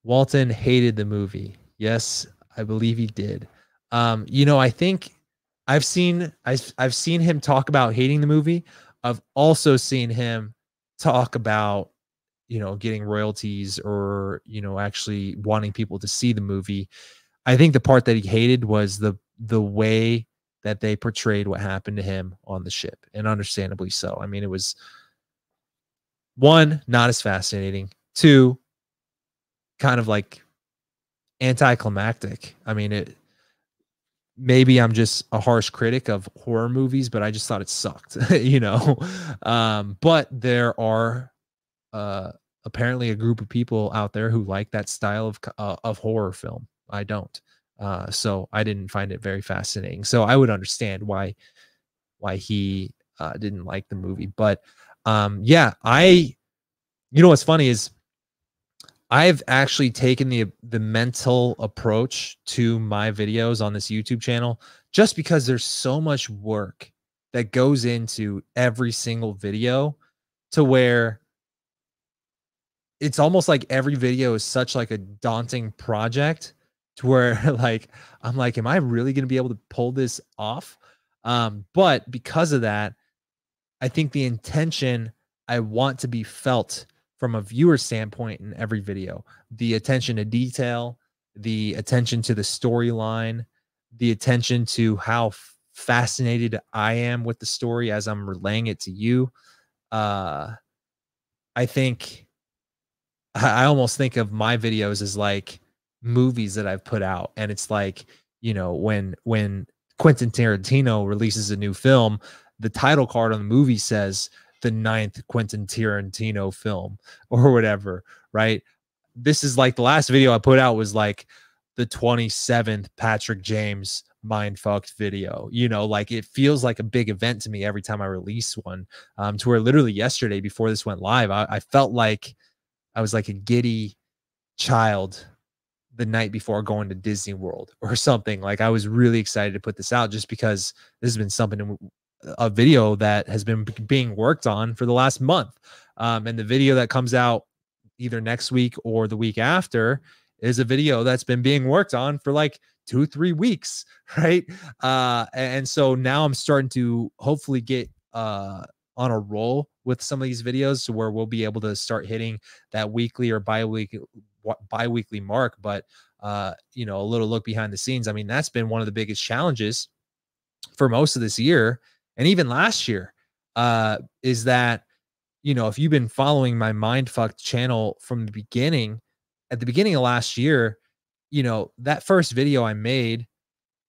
Walton hated the movie. Yes, I believe he did. Um, you know, I think I've seen I've I've seen him talk about hating the movie. I've also seen him talk about you know getting royalties or you know actually wanting people to see the movie. I think the part that he hated was the the way that they portrayed what happened to him on the ship, and understandably so. I mean, it was one, not as fascinating. Two, kind of like anticlimactic. I mean, it maybe I'm just a harsh critic of horror movies, but I just thought it sucked, you know. Um, but there are uh, apparently a group of people out there who like that style of uh, of horror film. I don't. Uh, so I didn't find it very fascinating. So I would understand why why he uh, didn't like the movie. But um, yeah, I you know what's funny is I've actually taken the the mental approach to my videos on this YouTube channel just because there's so much work that goes into every single video to where it's almost like every video is such like a daunting project to where like I'm like am I really going to be able to pull this off? Um but because of that I think the intention I want to be felt from a viewer standpoint in every video. The attention to detail the attention to the storyline the attention to how fascinated i am with the story as i'm relaying it to you. Uh i think i almost think of my videos as like movies that i've put out. And it's like you know when when quentin tarantino releases a new film the title card on the movie says the ninth Quentin Tarantino film or whatever, right? This is like the last video I put out was like the 27th Patrick James mind fucked video. You know, like it feels like a big event to me every time I release one. Um, to where literally yesterday before this went live, I, I felt like I was like a giddy child the night before going to Disney World or something. Like I was really excited to put this out just because this has been something a video that has been being worked on for the last month. Um, and the video that comes out either next week or the week after is a video that's been being worked on for like two, three weeks, right? Uh, and so now I'm starting to hopefully get uh, on a roll with some of these videos to where we'll be able to start hitting that weekly or bi-weekly bi-weekly mark. But uh, you know, a little look behind the scenes. I mean, that's been one of the biggest challenges for most of this year and even last year uh, is that you know if you've been following my mindfucked channel from the beginning at the beginning of last year you know that first video i made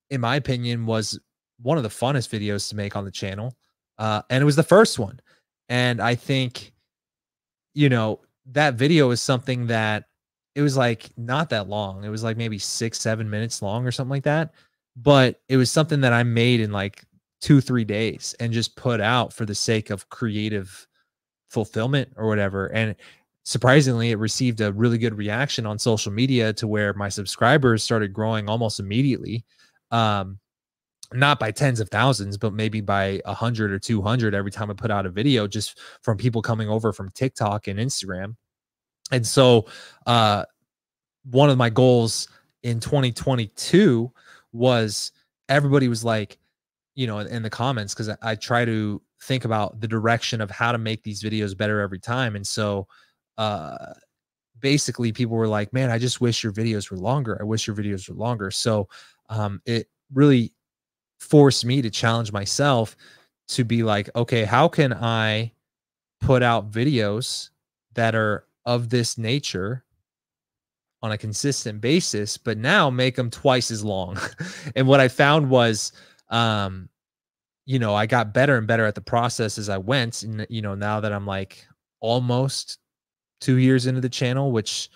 in my opinion was one of the funnest videos to make on the channel uh, and it was the first one. And i think you know that video is something that it was like not that long. It was like maybe six seven minutes long or something like that. But it was something that i made in like two three days and just put out for the sake of creative fulfillment or whatever and surprisingly it received a really good reaction on social media to where my subscribers started growing almost immediately um not by tens of thousands but maybe by a hundred or 200 every time i put out a video just from people coming over from tiktok and instagram and so uh one of my goals in 2022 was everybody was like you know, in the comments because I, I, try to think about the direction of how to make these videos better every time. And so uh basically people were like, Man, I just wish your videos were longer. I wish your videos were longer. So um it really forced me to challenge myself to be like, okay, how can I put out videos that are of this nature on a consistent basis, but now make them twice as long. and what I found was um you know i got better and better at the process as i went and you know now that i'm like almost two years into the channel which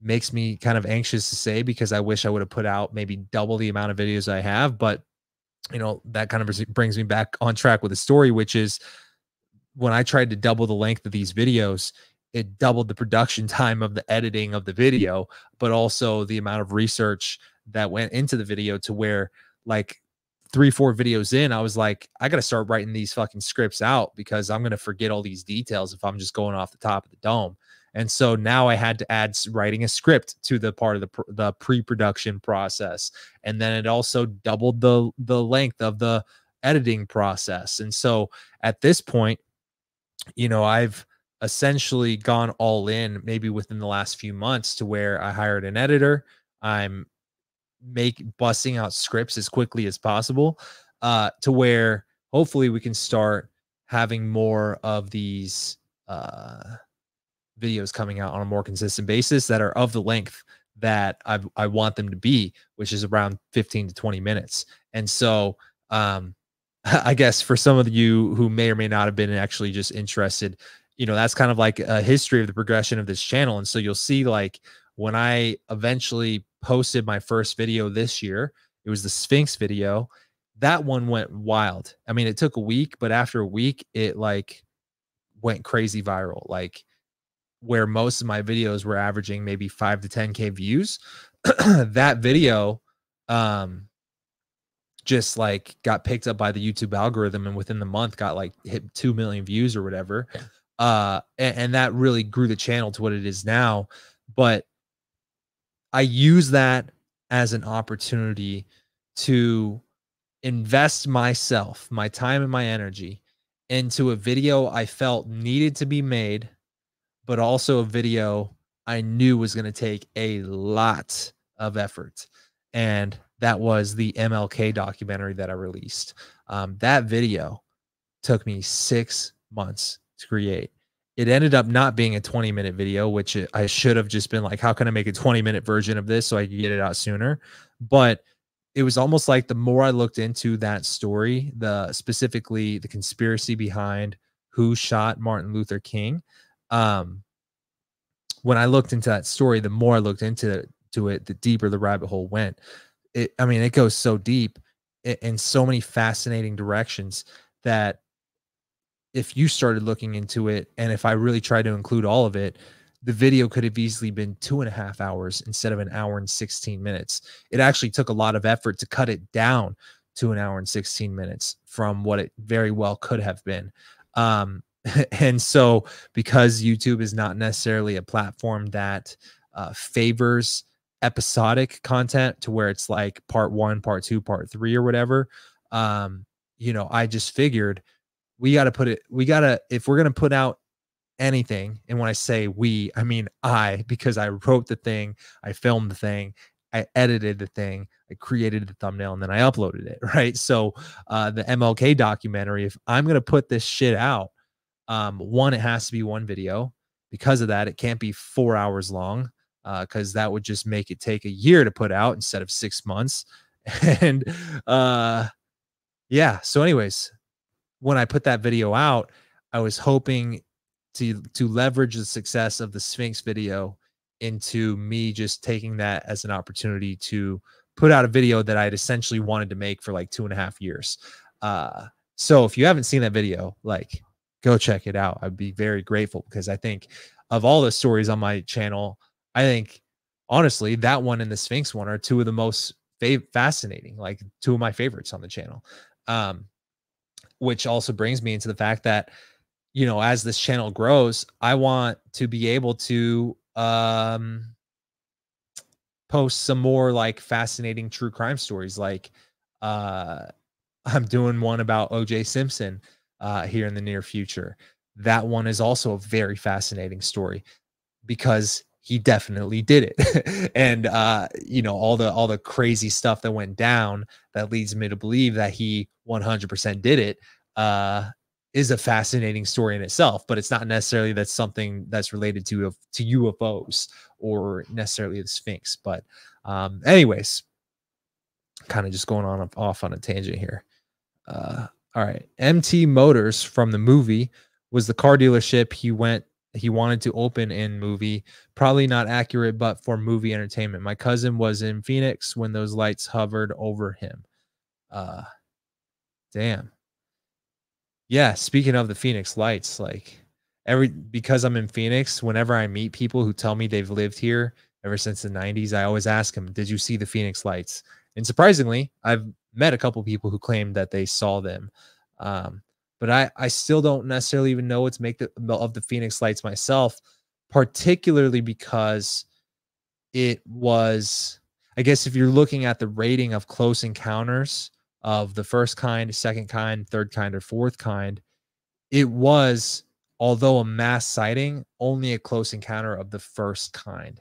makes me kind of anxious to say because i wish i would have put out maybe double the amount of videos i have but you know that kind of brings me back on track with the story which is when i tried to double the length of these videos it doubled the production time of the editing of the video but also the amount of research that went into the video to where like three, four videos in, I was like, I got to start writing these fucking scripts out because I'm going to forget all these details if I'm just going off the top of the dome. And so now I had to add writing a script to the part of the the pre-production process, and then it also doubled the the length of the editing process. And so at this point, you know, I've essentially gone all in maybe within the last few months to where I hired an editor. I'm make busting out scripts as quickly as possible uh, to where hopefully we can start having more of these uh, videos coming out on a more consistent basis that are of the length that I, I want them to be, which is around 15 to 20 minutes. And so, um, I guess for some of you who may or may not have been actually just interested, you know, that's kind of like a history of the progression of this channel. And so you'll see, like, when I eventually posted my first video this year, it was the Sphinx video. That one went wild. I mean, it took a week, but after a week, it like went crazy viral. Like, where most of my videos were averaging maybe five to 10k views that video um just like got picked up by the youtube algorithm and within the month got like hit 2 million views or whatever uh and, and that really grew the channel to what it is now but i use that as an opportunity to invest myself my time and my energy into a video i felt needed to be made but also a video I knew was going to take a lot of effort. And that was the MLK documentary that I released. Um, that video took me six months to create. It ended up not being a 20 minute video, which I should have just been like, how can I make a 20 minute version of this so I could get it out sooner? But it was almost like the more I looked into that story, the specifically the conspiracy behind who shot Martin Luther King, um, when I looked into that story, the more I looked into to it, the deeper the rabbit hole went. It, I mean, it goes so deep in, in so many fascinating directions that if you started looking into it, and if I really tried to include all of it, the video could have easily been two and a half hours instead of an hour and 16 minutes. It actually took a lot of effort to cut it down to an hour and 16 minutes from what it very well could have been. Um, and so because youtube is not necessarily a platform that uh, favors episodic content to where it's like part one part two part three or whatever um you know i just figured we got to put it we got to if we're going to put out anything and when i say we i mean i because i wrote the thing i filmed the thing i edited the thing i created the thumbnail and then i uploaded it right so uh the mlk documentary if i'm going to put this shit out um, one, it has to be one video. Because of that, it can't be four hours long because uh, that would just make it take a year to put out instead of six months. and uh, yeah, so anyways, when I put that video out, I was hoping to to leverage the success of the Sphinx video into me just taking that as an opportunity to put out a video that I'd essentially wanted to make for like two and a half years. Uh, so if you haven't seen that video, like go check it out. I'd be very grateful because I think of all the stories on my channel, I think honestly that one and the Sphinx one are two of the most fascinating, like two of my favorites on the channel. Um, which also brings me into the fact that you know as this channel grows, I want to be able to um post some more like fascinating true crime stories like uh I'm doing one about OJ Simpson uh, here in the near future. That one is also a very fascinating story because he definitely did it and uh you know all the all the crazy stuff that went down that leads me to believe that he 100% did it uh is a fascinating story in itself but it's not necessarily that's something that's related to to UFOs or necessarily the sphinx but um anyways kind of just going on off on a tangent here uh all right. MT Motors from the movie was the car dealership he went he wanted to open in movie. Probably not accurate, but for movie entertainment. My cousin was in Phoenix when those lights hovered over him. Uh damn. Yeah, speaking of the Phoenix lights, like every because I'm in Phoenix, whenever I meet people who tell me they've lived here ever since the 90s, I always ask them, "Did you see the Phoenix lights?" And surprisingly, I've met a couple people who claimed that they saw them. Um, but I, I still don't necessarily even know what to make the, of the Phoenix Lights myself, particularly because it was, I guess, if you're looking at the rating of close encounters of the first kind, second kind, third kind, or fourth kind, it was, although a mass sighting, only a close encounter of the first kind.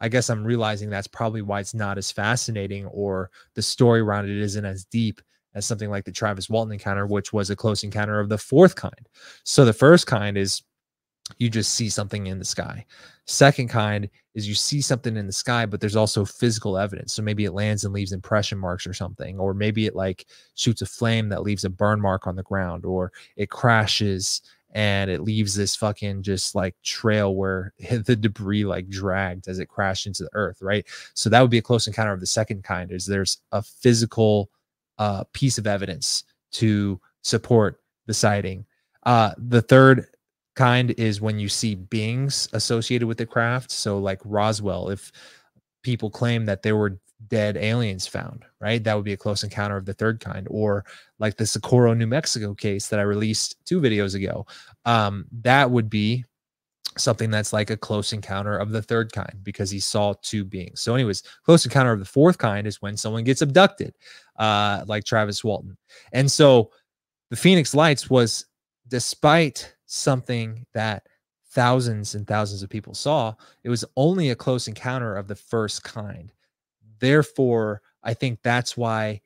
I guess I'm realizing that's probably why it's not as fascinating or the story around it isn't as deep as something like the Travis Walton encounter, which was a close encounter of the fourth kind. So the first kind is you just see something in the sky. Second kind is you see something in the sky, but there's also physical evidence. So maybe it lands and leaves impression marks or something, or maybe it like shoots a flame that leaves a burn mark on the ground, or it crashes and it leaves this fucking just like trail where the debris like dragged as it crashed into the earth, right? So that would be a close encounter of the second kind. Is there's a physical uh, piece of evidence to support the sighting. Uh, the third kind is when you see beings associated with the craft. So, like Roswell, if people claim that there were dead aliens found, right? That would be a close encounter of the third kind. Or like the Socorro, New Mexico case that I released two videos ago. Um, that would be something that's like a close encounter of the third kind because he saw two beings. So, anyways, close encounter of the fourth kind is when someone gets abducted, uh, like Travis Walton. And so the Phoenix Lights was despite something that thousands and thousands of people saw, it was only a close encounter of the first kind. Therefore, I think that's why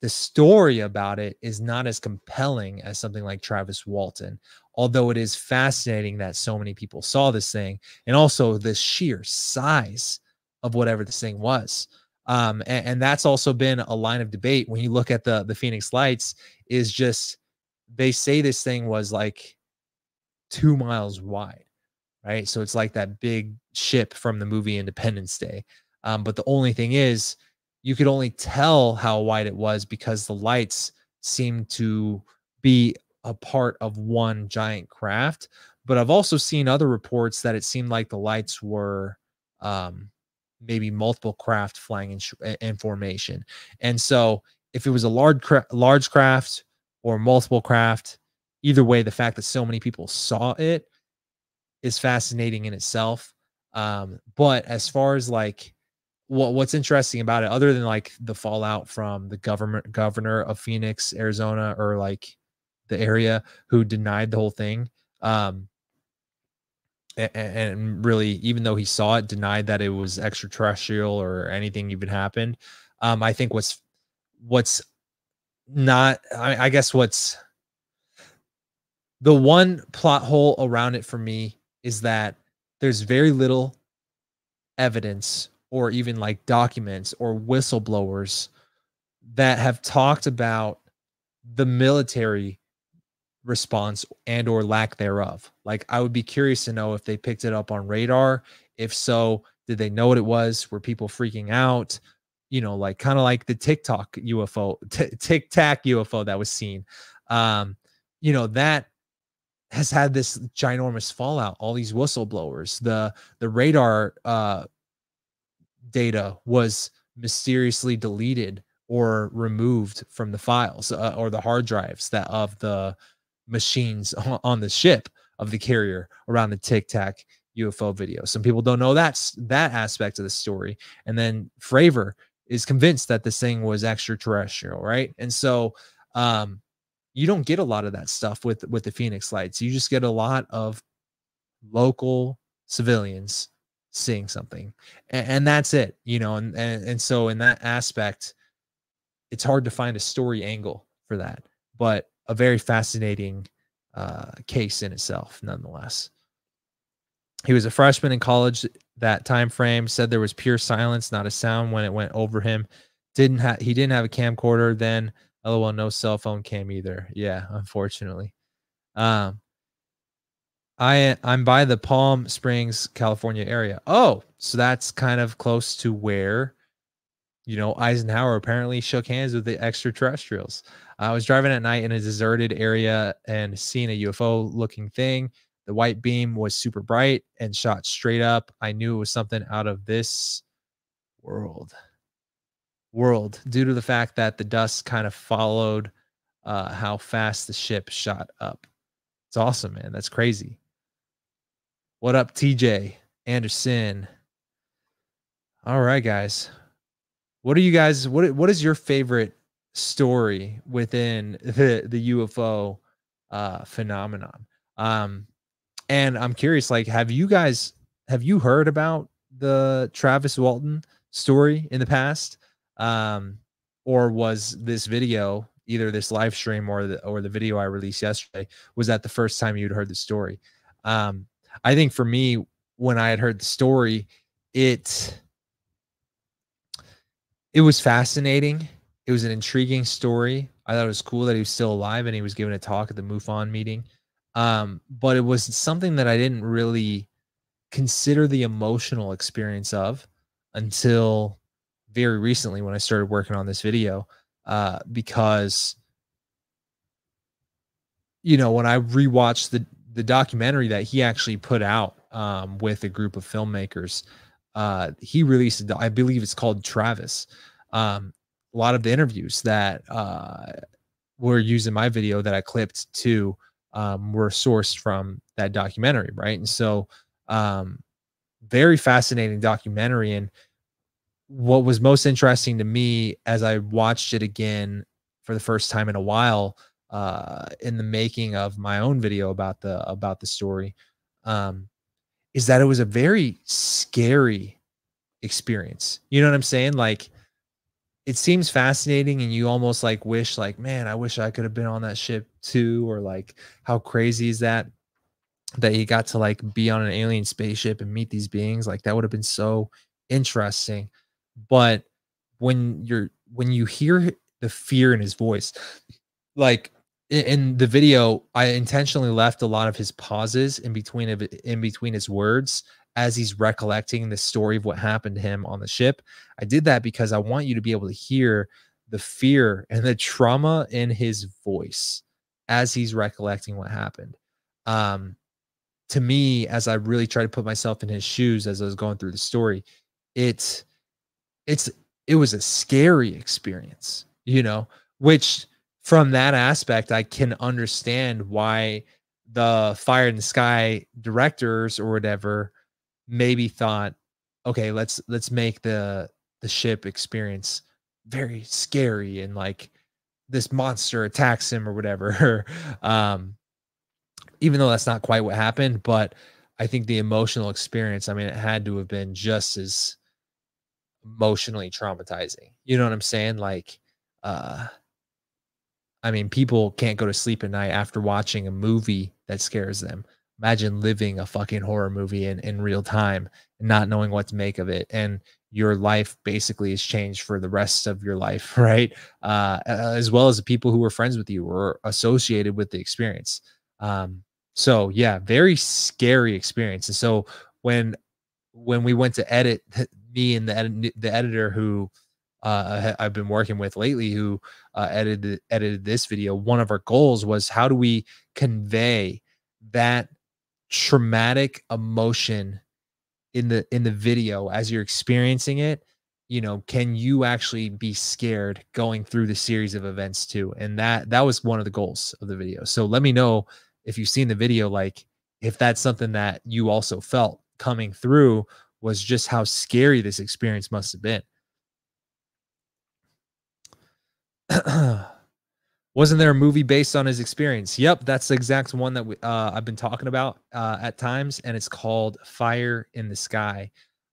the story about it is not as compelling as something like Travis Walton, although it is fascinating that so many people saw this thing and also the sheer size of whatever this thing was. Um, and, and that's also been a line of debate when you look at the the Phoenix Lights is just they say this thing was like two miles wide, right? So it's like that big ship from the movie Independence Day. Um, but the only thing is, you could only tell how wide it was because the lights seemed to be a part of one giant craft. But I've also seen other reports that it seemed like the lights were um, maybe multiple craft flying in, in formation. And so if it was a large cra- large craft or multiple craft. Either way, the fact that so many people saw it is fascinating in itself. Um, but as far as like what what's interesting about it, other than like the fallout from the government governor of Phoenix, Arizona, or like the area who denied the whole thing, um, and, really, even though he saw it, denied that it was extraterrestrial or anything even happened. Um, I think what's what's not I, I guess what's the one plot hole around it for me is that there's very little evidence or even like documents or whistleblowers that have talked about the military response and or lack thereof like i would be curious to know if they picked it up on radar if so did they know what it was were people freaking out you know, like kind of like the TikTok UFO, t- Tic Tac UFO that was seen. Um, you know, that has had this ginormous fallout. All these whistleblowers, the the radar uh, data was mysteriously deleted or removed from the files uh, or the hard drives that of the machines on the ship of the carrier around the Tic Tac UFO video. Some people don't know that's that aspect of the story. And then Fravor is convinced that this thing was extraterrestrial, right? And so um, you don't get a lot of that stuff with with the Phoenix Lights. You just get a lot of local civilians seeing something, and, and that's it, you know. And, and and so in that aspect, it's hard to find a story angle for that, but a very fascinating uh, case in itself, nonetheless. He was a freshman in college that time frame. Said there was pure silence, not a sound when it went over him. Didn't have he didn't have a camcorder then. LOL, no cell phone cam either. Yeah, unfortunately. Um, I I'm by the Palm Springs, California area. Oh, so that's kind of close to where, you know, Eisenhower apparently shook hands with the extraterrestrials. I was driving at night in a deserted area and seeing a UFO looking thing. The white beam was super bright and shot straight up. I knew it was something out of this world. World, due to the fact that the dust kind of followed uh, how fast the ship shot up. It's awesome, man. That's crazy. What up, TJ Anderson? All right, guys. What are you guys? What What is your favorite story within the the UFO uh, phenomenon? Um, and I'm curious, like, have you guys have you heard about the Travis Walton story in the past? Um, or was this video, either this live stream or the or the video I released yesterday, was that the first time you'd heard the story? Um, I think for me, when I had heard the story, it it was fascinating. It was an intriguing story. I thought it was cool that he was still alive and he was giving a talk at the MUFON meeting. Um, but it was something that I didn't really consider the emotional experience of until very recently when I started working on this video. Uh, because you know, when I rewatched the the documentary that he actually put out um, with a group of filmmakers, uh, he released, I believe it's called Travis. Um, a lot of the interviews that uh, were used in my video that I clipped to um, were sourced from that documentary, right? And so, um, very fascinating documentary. And what was most interesting to me as I watched it again for the first time in a while uh, in the making of my own video about the about the story um, is that it was a very scary experience. You know what I'm saying? Like it seems fascinating and you almost like wish like man, I wish I could have been on that ship too or like how crazy is that that you got to like be on an alien spaceship and meet these beings like that would have been so interesting. But when you're when you hear the fear in his voice like in the video i intentionally left a lot of his pauses in between of in between his words as he's recollecting the story of what happened to him on the ship. I did that because i want you to be able to hear the fear and the trauma in his voice as he's recollecting what happened. Um to me as i really try to put myself in his shoes as i was going through the story it's it's it was a scary experience you know which from that aspect, I can understand why the Fire in the Sky directors or whatever maybe thought, okay, let's let's make the the ship experience very scary and like this monster attacks him or whatever. um, even though that's not quite what happened, but I think the emotional experience, I mean, it had to have been just as emotionally traumatizing. You know what I'm saying? Like, uh, I mean, people can't go to sleep at night after watching a movie that scares them. Imagine living a fucking horror movie in, in real time and not knowing what to make of it. And your life basically is changed for the rest of your life, right? Uh, as well as the people who were friends with you or associated with the experience. Um, so yeah, very scary experience. And so when when we went to edit, me and the ed- the editor who uh, I've been working with lately who uh, edited edited this video. One of our goals was how do we convey that traumatic emotion in the in the video as you're experiencing it you know can you actually be scared going through the series of events too? And that that was one of the goals of the video. So let me know if you've seen the video like if that's something that you also felt coming through was just how scary this experience must have been Wasn't there a movie based on his experience? Yep, that's the exact one that we, uh, I've been talking about uh, at times, and it's called Fire in the Sky.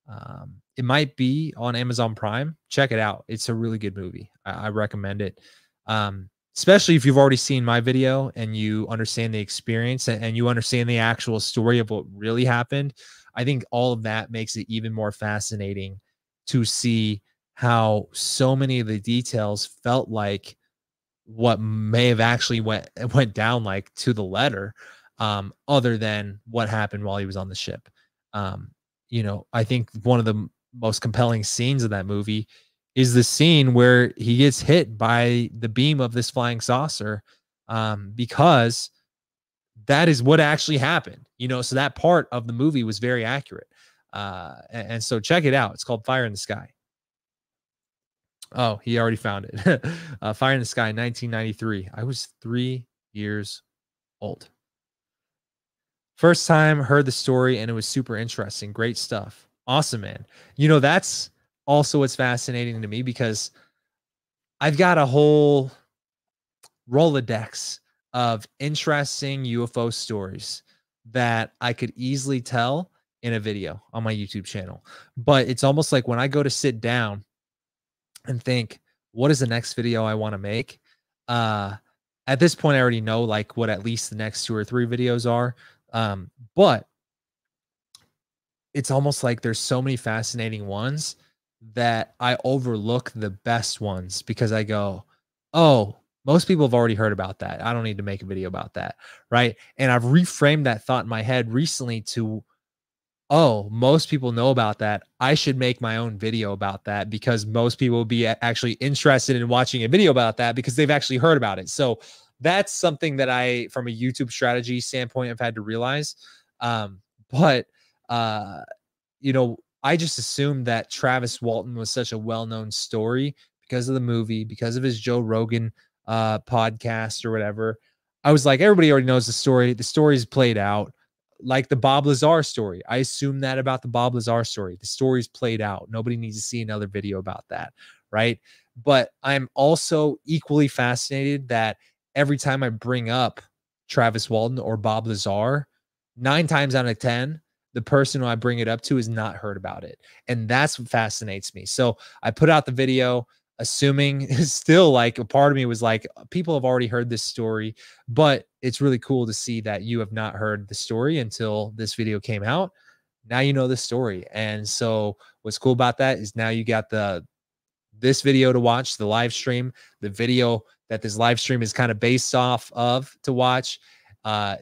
Um, it might be on Amazon Prime. Check it out. It's a really good movie. I, I recommend it. Um, especially if you've already seen my video and you understand the experience and, and you understand the actual story of what really happened. I think all of that makes it even more fascinating to see how so many of the details felt like what may have actually went went down like to the letter um other than what happened while he was on the ship. Um you know i think one of the most compelling scenes of that movie is the scene where he gets hit by the beam of this flying saucer um because that is what actually happened you know so that part of the movie was very accurate. Uh and, and so check it out. It's called fire in the sky Oh, he already found it. uh, Fire in the Sky, 1993. I was three years old. First time heard the story and it was super interesting. Great stuff. Awesome, man. You know, that's also what's fascinating to me because I've got a whole Rolodex of interesting UFO stories that I could easily tell in a video on my YouTube channel. But it's almost like when I go to sit down and think, what is the next video I want to make? Uh, at this point, I already know like what at least the next two or three videos are. Um, but it's almost like there's so many fascinating ones that I overlook the best ones because I go, oh, most people have already heard about that. I don't need to make a video about that. Right. And I've reframed that thought in my head recently to, oh, most people know about that. I should make my own video about that because most people will be actually interested in watching a video about that because they've actually heard about it. So that's something that I, from a YouTube strategy standpoint, have had to realize. Um, but, uh, you know, I just assumed that Travis Walton was such a well known story because of the movie, because of his Joe Rogan uh, podcast or whatever. I was like, everybody already knows the story. The story's played out, like the Bob Lazar story. I assume that about the Bob Lazar story. The story's played out. Nobody needs to see another video about that, right? But I'm also equally fascinated that every time I bring up Travis Walton or Bob Lazar, nine times out of 10, the person who I bring it up to has not heard about it. And that's what fascinates me. So I put out the video assuming is still like a part of me was like uh, people have already heard this story but it's really cool to see that you have not heard the story until this video came out now you know the story and so what's cool about that is now you got the this video to watch the live stream the video that this live stream is kind of based off of to watch uh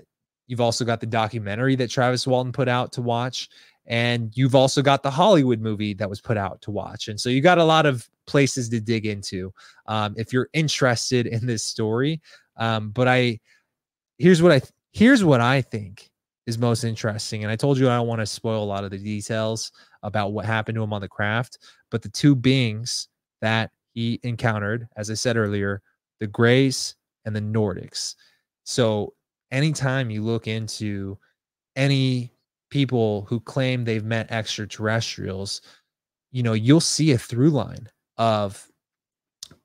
you've also got the documentary that Travis Walton put out to watch and you've also got the Hollywood movie that was put out to watch. And so you got a lot of places to dig into um, if you're interested in this story. Um, but I here's what I here's what I think is most interesting. And I told you I don't want to spoil a lot of the details about what happened to him on the craft, but the two beings that he encountered, as I said earlier, the Greys and the Nordics. So anytime you look into any people who claim they've met extraterrestrials, you know, you'll see a through line of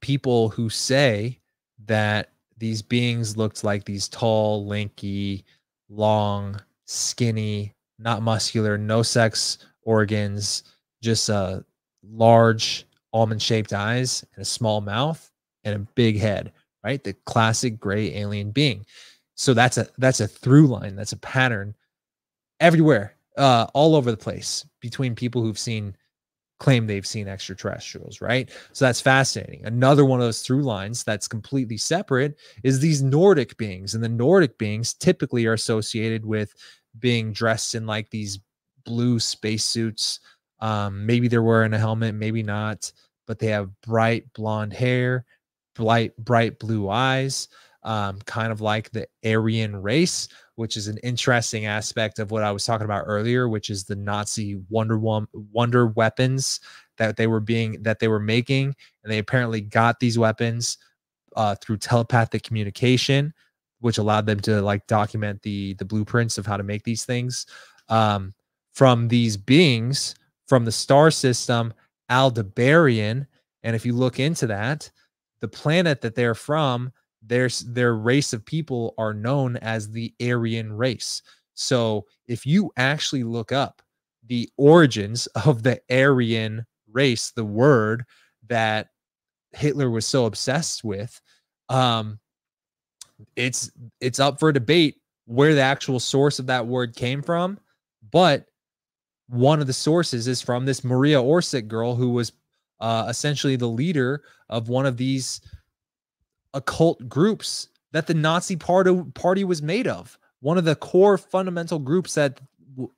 people who say that these beings looked like these tall, lanky, long, skinny, not muscular, no sex organs, just a large almond shaped eyes and a small mouth and a big head, right? The classic gray alien being. So that's a that's a through line, that's a pattern everywhere, uh, all over the place between people who've seen claim they've seen extraterrestrials, right? So that's fascinating. Another one of those through lines that's completely separate is these Nordic beings. And the Nordic beings typically are associated with being dressed in like these blue spacesuits. Um, maybe they're wearing a helmet, maybe not, but they have bright blonde hair, bright, bright blue eyes, um, kind of like the Aryan race, which is an interesting aspect of what I was talking about earlier, which is the Nazi wonder wonder weapons that they were being that they were making, and they apparently got these weapons uh, through telepathic communication, which allowed them to like document the the blueprints of how to make these things um, from these beings from the star system Aldebaran. And if you look into that, the planet that they're from their their race of people are known as the Aryan race. So if you actually look up the origins of the Aryan race, the word that Hitler was so obsessed with, um, it's it's up for debate where the actual source of that word came from, but one of the sources is from this Maria Orsic girl who was uh, essentially the leader of one of these occult groups that the Nazi party party was made of. One of the core fundamental groups that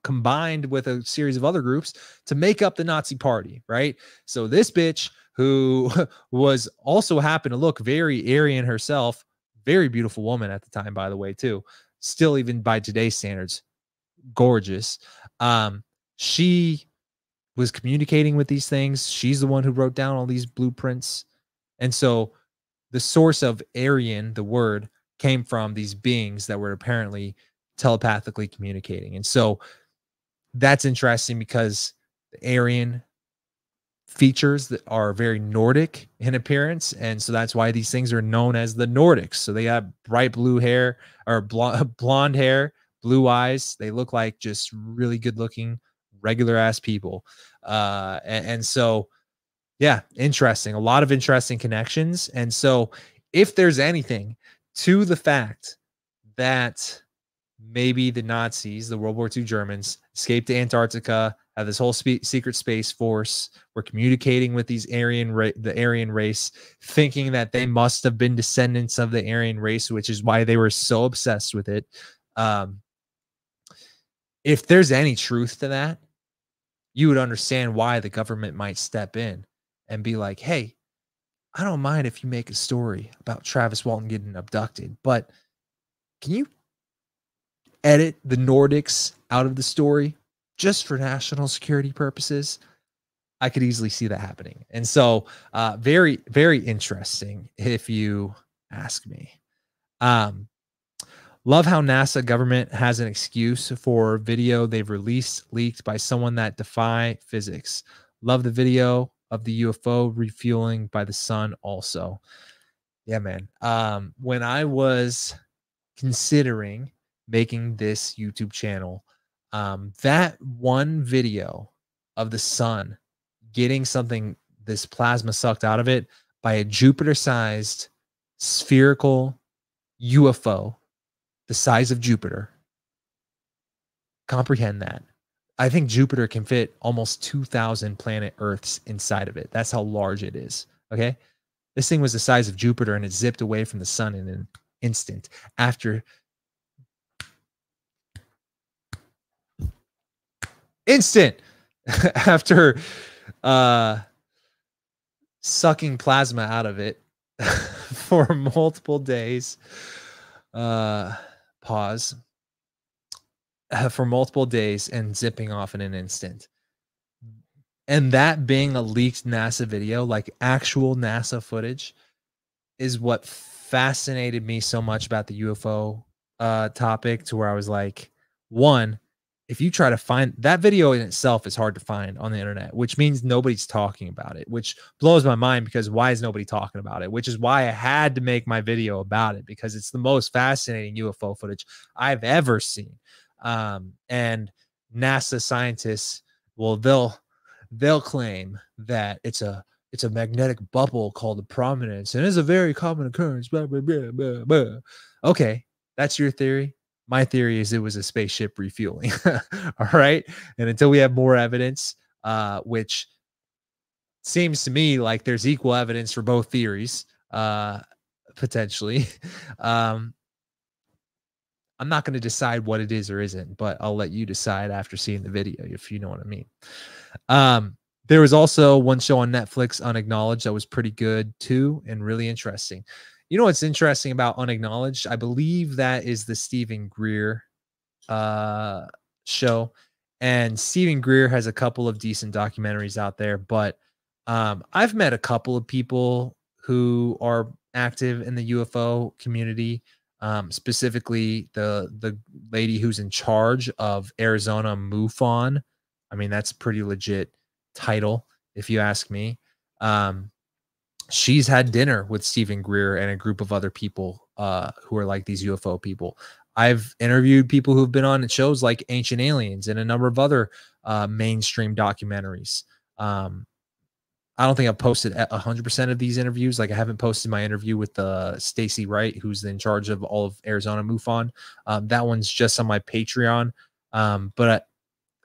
combined with a series of other groups to make up the Nazi party, right? So this bitch who was also happened to look very Aryan herself, very beautiful woman at the time, by the way, too. Still, even by today's standards, gorgeous. Um, she was communicating with these things. She's the one who wrote down all these blueprints. And so the source of Aryan, the word, came from these beings that were apparently telepathically communicating. And so that's interesting because the Aryan features that are very Nordic in appearance. And so that's why these things are known as the Nordics. So they have bright blue hair or blonde, blonde hair, blue eyes. They look like just really good looking, regular ass people. Uh, and, and so yeah, interesting. A lot of interesting connections. And so, if there's anything to the fact that maybe the Nazis, the World War II Germans, escaped to Antarctica, have this whole spe- secret space force. We're communicating with these Aryan, ra- the Aryan race, thinking that they must have been descendants of the Aryan race, which is why they were so obsessed with it. Um, if there's any truth to that, you would understand why the government might step in and be like, hey, I don't mind if you make a story about Travis Walton getting abducted, but can you edit the Nordics out of the story just for national security purposes? I could easily see that happening. And so, uh, very, very interesting if you ask me. Um, love how NASA government has an excuse for video they've released leaked by someone that defy physics. Love the video of the UFO refueling by the sun also. Yeah, man. Um, when I was considering making this YouTube channel, um, that one video of the sun getting something, this plasma sucked out of it by a Jupiter sized spherical UFO, the size of Jupiter. Comprehend that. I think Jupiter can fit almost 2,000 planet Earths inside of it. That's how large it is. Okay. This thing was the size of Jupiter and it zipped away from the sun in an instant after instant after uh sucking plasma out of it for multiple days uh pause uh, for multiple days and zipping off in an instant and that being a leaked nasa video like actual nasa footage is what fascinated me so much about the ufo uh topic to where i was like one if you try to find that video in itself is hard to find on the internet, which means nobody's talking about it, which blows my mind because why is nobody talking about it? Which is why I had to make my video about it because it's the most fascinating UFO footage I've ever seen. Um, and NASA scientists, well, they'll they'll claim that it's a it's a magnetic bubble called a prominence and it's a very common occurrence. Blah, blah, blah, okay, that's your theory my theory is it was a spaceship refueling. All right. And until we have more evidence, uh, which seems to me like there's equal evidence for both theories, uh, potentially. Um, I'm not going to decide what it is or isn't, but I'll let you decide after seeing the video, if you know what I mean. Um, there was also one show on Netflix, Unacknowledged, that was pretty good too and really interesting. You know what's interesting about Unacknowledged? I believe that is the Steven Greer uh, show. And Steven Greer has a couple of decent documentaries out there, but um, I've met a couple of people who are active in the UFO community. Um, specifically, the the lady who's in charge of Arizona MUFON. I mean, that's pretty legit title, if you ask me. Um, she's had dinner with Steven Greer and a group of other people uh, who are like these UFO people. I've interviewed people who've been on shows like Ancient Aliens and a number of other uh, mainstream documentaries. Um, I don't think I've posted 100% of these interviews. Like I haven't posted my interview with uh, Stacy Wright, who's in charge of all of Arizona MUFON. Um, that one's just on my Patreon. Um, but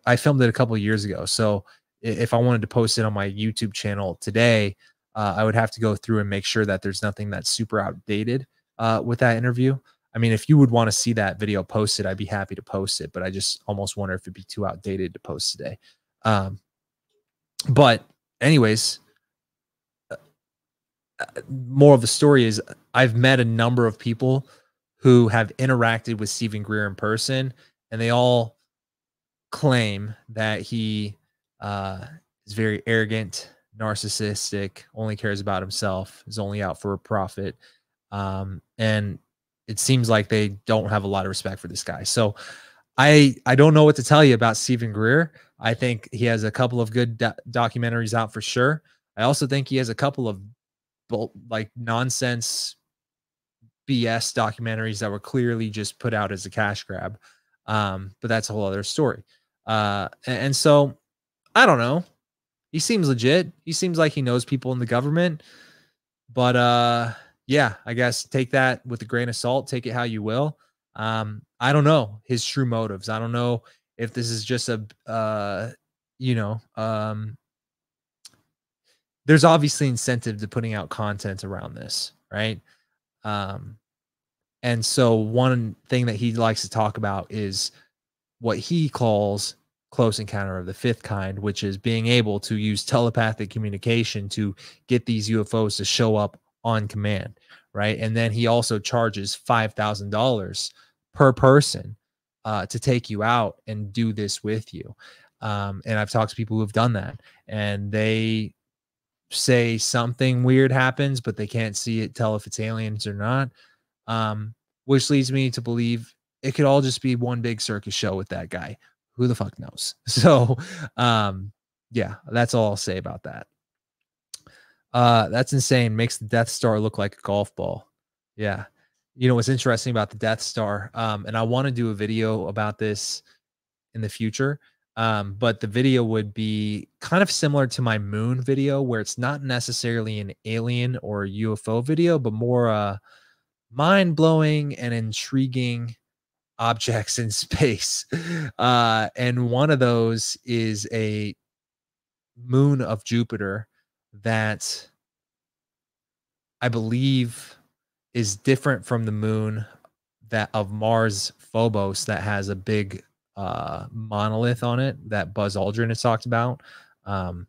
I, I filmed it a couple years ago. So if I wanted to post it on my YouTube channel today, uh, I would have to go through and make sure that there's nothing that's super outdated uh, with that interview. I mean, if you would want to see that video posted, I'd be happy to post it, but I just almost wonder if it'd be too outdated to post today. Um, but, anyways, more of the story is I've met a number of people who have interacted with Steven Greer in person, and they all claim that he uh, is very arrogant narcissistic, only cares about himself, is only out for a profit. Um, and it seems like they don't have a lot of respect for this guy. So I I don't know what to tell you about Steven Greer. I think he has a couple of good do- documentaries out for sure. I also think he has a couple of like nonsense BS documentaries that were clearly just put out as a cash grab. Um, but that's a whole other story. Uh, and, and so I don't know he seems legit. He seems like he knows people in the government. But uh yeah, I guess take that with a grain of salt, take it how you will. Um I don't know his true motives. I don't know if this is just a uh you know, um there's obviously incentive to putting out content around this, right? Um and so one thing that he likes to talk about is what he calls close encounter of the fifth kind, which is being able to use telepathic communication to get these UFOs to show up on command, right? And then he also charges $5,000 per person uh, to take you out and do this with you. Um, and I've talked to people who have done that and they say something weird happens, but they can't see it, tell if it's aliens or not um, which leads me to believe it could all just be one big circus show with that guy. Who the fuck knows? So, um, yeah, that's all I'll say about that. Uh, that's insane. Makes the Death Star look like a golf ball. Yeah. You know what's interesting about the Death Star? Um, and I want to do a video about this in the future. Um, but the video would be kind of similar to my moon video, where it's not necessarily an alien or UFO video, but more uh mind blowing and intriguing objects in space. Uh, and one of those is a moon of Jupiter that I believe is different from the moon that of Mars Phobos that has a big uh, monolith on it that Buzz Aldrin has talked about. Um,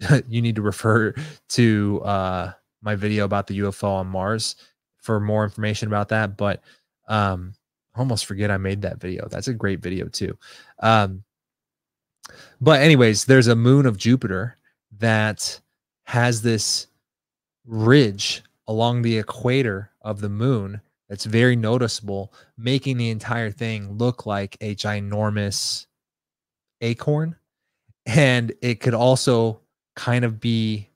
you need to refer to uh, my video about the UFO on Mars for more information about that. But um, I almost forget I made that video. That's a great video too. Um, but anyways, there's a moon of Jupiter that has this ridge along the equator of the moon that's very noticeable, making the entire thing look like a ginormous acorn. And it could also kind of be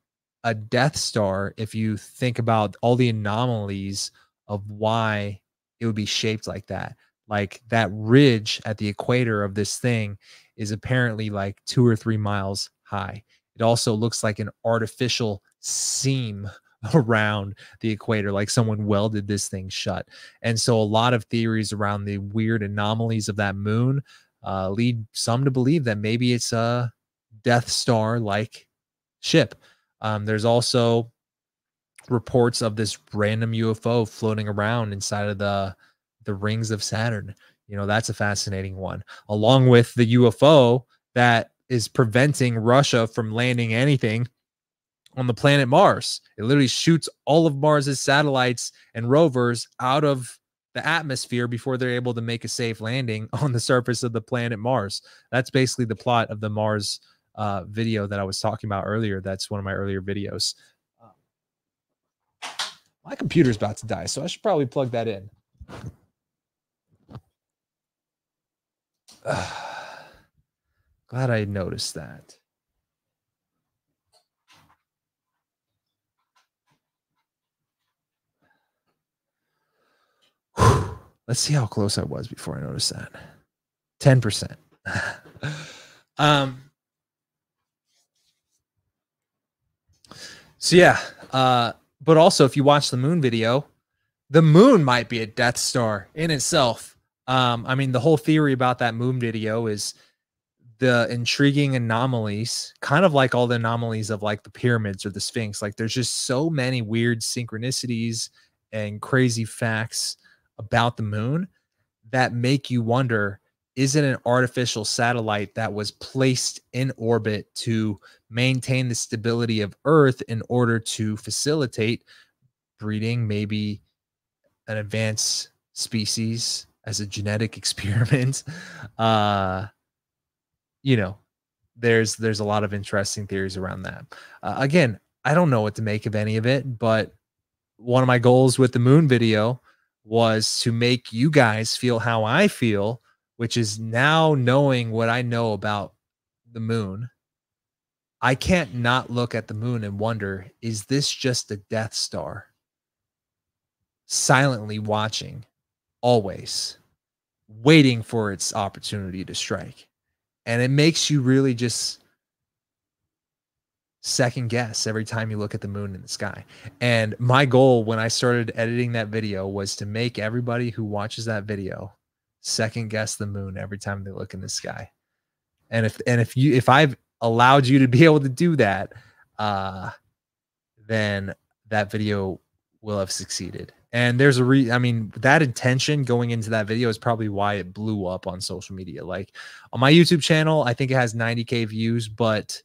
a Death Star if you think about all the anomalies of why it would be shaped like that. Like that ridge at the equator of this thing is apparently like two or three miles high. It also looks like an artificial seam around the equator, like someone welded this thing shut. And so a lot of theories around the weird anomalies of that moon uh, lead some to believe that maybe it's a Death Star like ship. Um, there's also reports of this random UFO floating around inside of the the rings of Saturn. You know, that's a fascinating one. Along with the UFO that is preventing Russia from landing anything on the planet Mars. It literally shoots all of Mars's satellites and rovers out of the atmosphere before they're able to make a safe landing on the surface of the planet Mars. That's basically the plot of the Mars uh, video that I was talking about earlier. That's one of my earlier videos. Um, my computer's about to die, so I should probably plug that in. Glad I noticed that. Let's see how close I was before I noticed that. 10%. um, So yeah, uh, but also if you watch the moon video, the moon might be a Death Star in itself. Um, I mean, the whole theory about that moon video is the intriguing anomalies, kind of like all the anomalies of like the pyramids or the Sphinx. Like there's just so many weird synchronicities and crazy facts about the moon that make you wonder is it an artificial satellite that was placed in orbit to maintain the stability of Earth in order to facilitate breeding maybe an advanced species as a genetic experiment? Uh, you know, there's there's a lot of interesting theories around that. Uh, again, I don't know what to make of any of it, but one of my goals with the moon video was to make you guys feel how I feel which is now knowing what I know about the moon. I can't not look at the moon and wonder is this just a Death Star? Silently watching, always waiting for its opportunity to strike. And it makes you really just second guess every time you look at the moon in the sky. And my goal when I started editing that video was to make everybody who watches that video second guess the moon every time they look in the sky. And if and if you if I've allowed you to be able to do that, uh then that video will have succeeded. And there's a re I mean, that intention going into that video is probably why it blew up on social media. Like on my YouTube channel, I think it has 90k views, but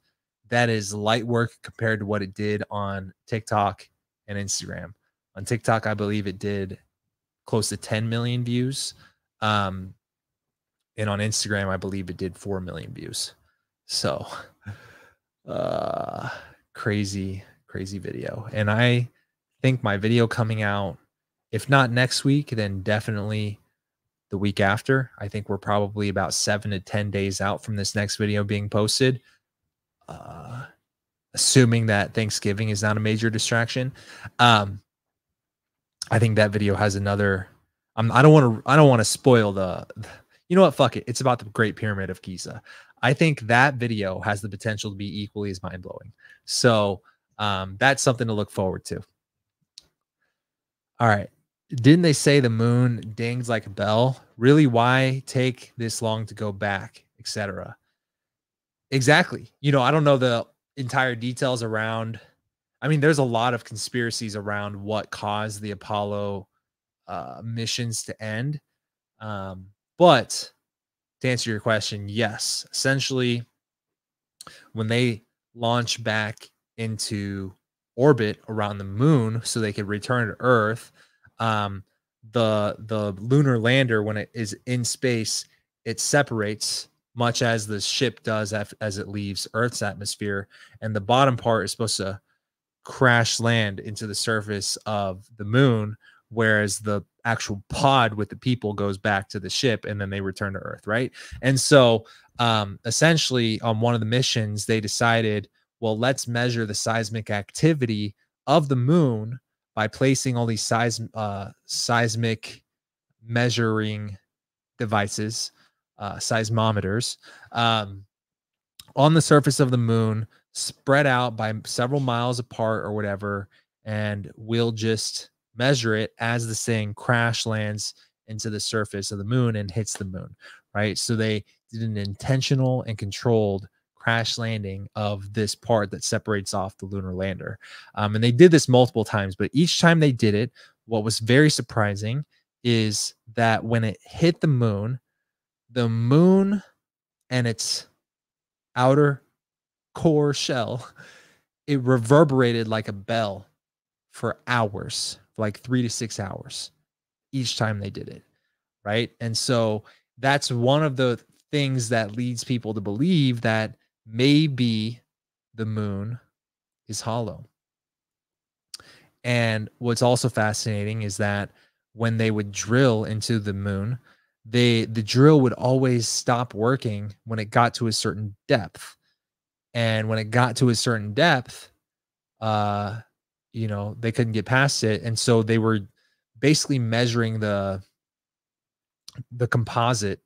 that is light work compared to what it did on TikTok and Instagram. On TikTok, I believe it did close to 10 million views. Um, and on Instagram, I believe it did 4 million views. So, uh, crazy, crazy video. And I think my video coming out, if not next week, then definitely the week after. I think we're probably about seven to 10 days out from this next video being posted. Uh, assuming that Thanksgiving is not a major distraction. Um, I think that video has another. I don't want to. I don't want to spoil the, the. You know what? Fuck it. It's about the Great Pyramid of Giza. I think that video has the potential to be equally as mind blowing. So um, that's something to look forward to. All right. Didn't they say the moon dings like a bell? Really, why take this long to go back, etc.? Exactly. You know, I don't know the entire details around. I mean, there's a lot of conspiracies around what caused the Apollo uh, missions to end. Um, but to answer your question, yes, essentially, when they launch back into orbit around the moon so they could return to Earth, um, the the lunar lander when it is in space, it separates much as the ship does as it leaves Earth's atmosphere. And the bottom part is supposed to crash land into the surface of the moon, whereas the actual pod with the people goes back to the ship and then they return to Earth, right? And so um, essentially, on one of the missions, they decided, well, let's measure the seismic activity of the moon by placing all these seism- uh, seismic measuring devices uh, seismometers um, on the surface of the moon, spread out by several miles apart or whatever, and we'll just measure it as the thing crash lands into the surface of the moon and hits the moon, right? So they did an intentional and controlled crash landing of this part that separates off the lunar lander. Um, and they did this multiple times, but each time they did it, what was very surprising is that when it hit the moon, the moon and its outer core shell, it reverberated like a bell for hours, like three to six hours each time they did it. Right. And so that's one of the things that leads people to believe that maybe the moon is hollow. And what's also fascinating is that when they would drill into the moon, they the drill would always stop working when it got to a certain depth. And when it got to a certain depth uh you know they couldn't get past it. And so they were basically measuring the the composite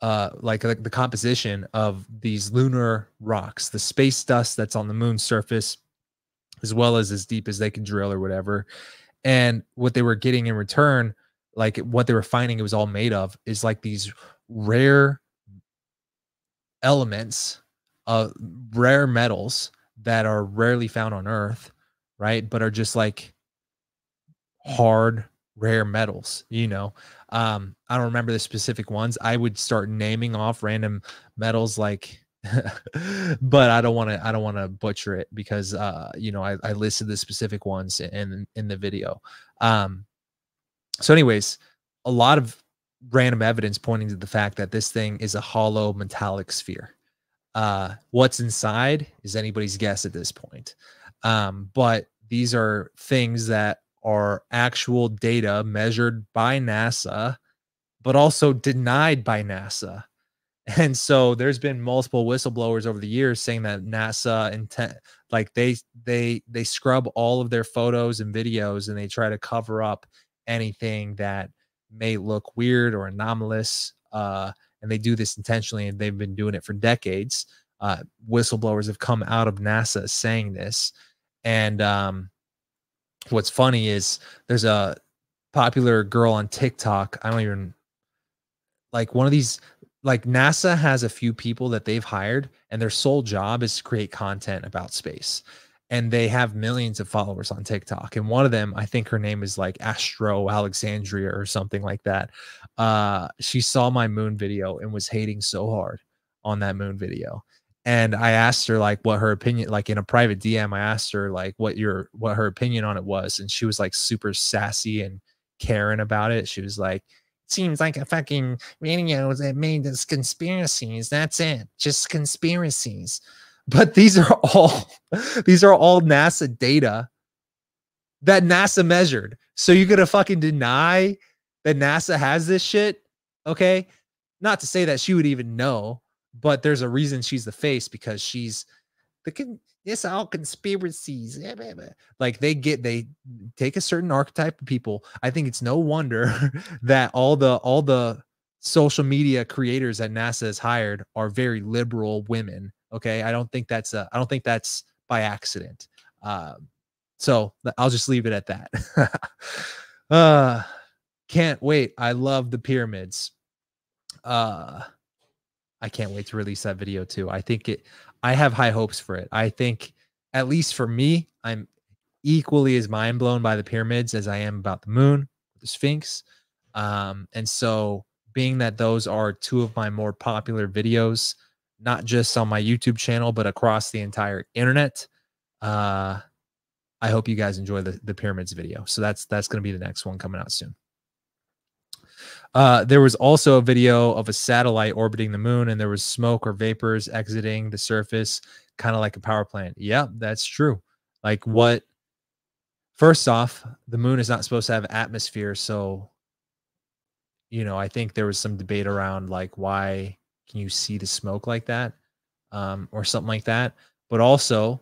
uh like the, the composition of these lunar rocks the space dust that's on the moon's surface as well as as deep as they can drill or whatever. And what they were getting in return like what they were finding it was all made of is like these rare elements of rare metals that are rarely found on earth right but are just like hard rare metals you know? Um i don't remember the specific ones. I would start naming off random metals like but i don't want to i don't want to butcher it because uh you know I, I listed the specific ones in in the video. Um so, anyways, a lot of random evidence pointing to the fact that this thing is a hollow metallic sphere. Uh, what's inside is anybody's guess at this point. Um, but these are things that are actual data measured by NASA, but also denied by NASA. And so there's been multiple whistleblowers over the years saying that NASA intent like they they they scrub all of their photos and videos and they try to cover up anything that may look weird or anomalous. Uh, and they do this intentionally, and they've been doing it for decades. uh, whistleblowers have come out of NASA saying this. And um, what's funny is there's a popular girl on TikTok. I don't even like one of these like NASA has a few people that they've hired and their sole job is to create content about space. And they have millions of followers on TikTok. And one of them, I think her name is like Astro Alexandria or something like that. Uh, she saw my moon video and was hating so hard on that moon video. And I asked her like what her opinion, like in a private DM, I asked her like what your what her opinion on it was. And she was like super sassy and caring about it. She was like, seems like a fucking video that made this conspiracies. That's it. Just conspiracies. But these are all these are all NASA data that NASA measured. So you're gonna fucking deny that NASA has this shit? Okay. Not to say that she would even know, but there's a reason she's the face because she's the it's all conspiracies. Like they get they take a certain archetype of people. I think it's no wonder that all the all the social media creators that NASA has hired are very liberal women. Okay, I don't think that's I don't think that's by accident. Um, so I'll just leave it at that. uh, can't wait. I love the pyramids. Uh, I can't wait to release that video too. I think it I have high hopes for it. I think, at least for me, I'm equally as mind blown by the pyramids as I am about the moon, the Sphinx. Um, and so, being that those are two of my more popular videos, not just on my YouTube channel, but across the entire internet, uh, I hope you guys enjoy the, the pyramids video. So that's that's going to be the next one coming out soon. Uh, there was also a video of a satellite orbiting the moon, and there was smoke or vapors exiting the surface, kind of like a power plant. Yeah, that's true. Like what? First off, the moon is not supposed to have atmosphere, so you know, I think there was some debate around like why can you see the smoke like that, um, or something like that. But also,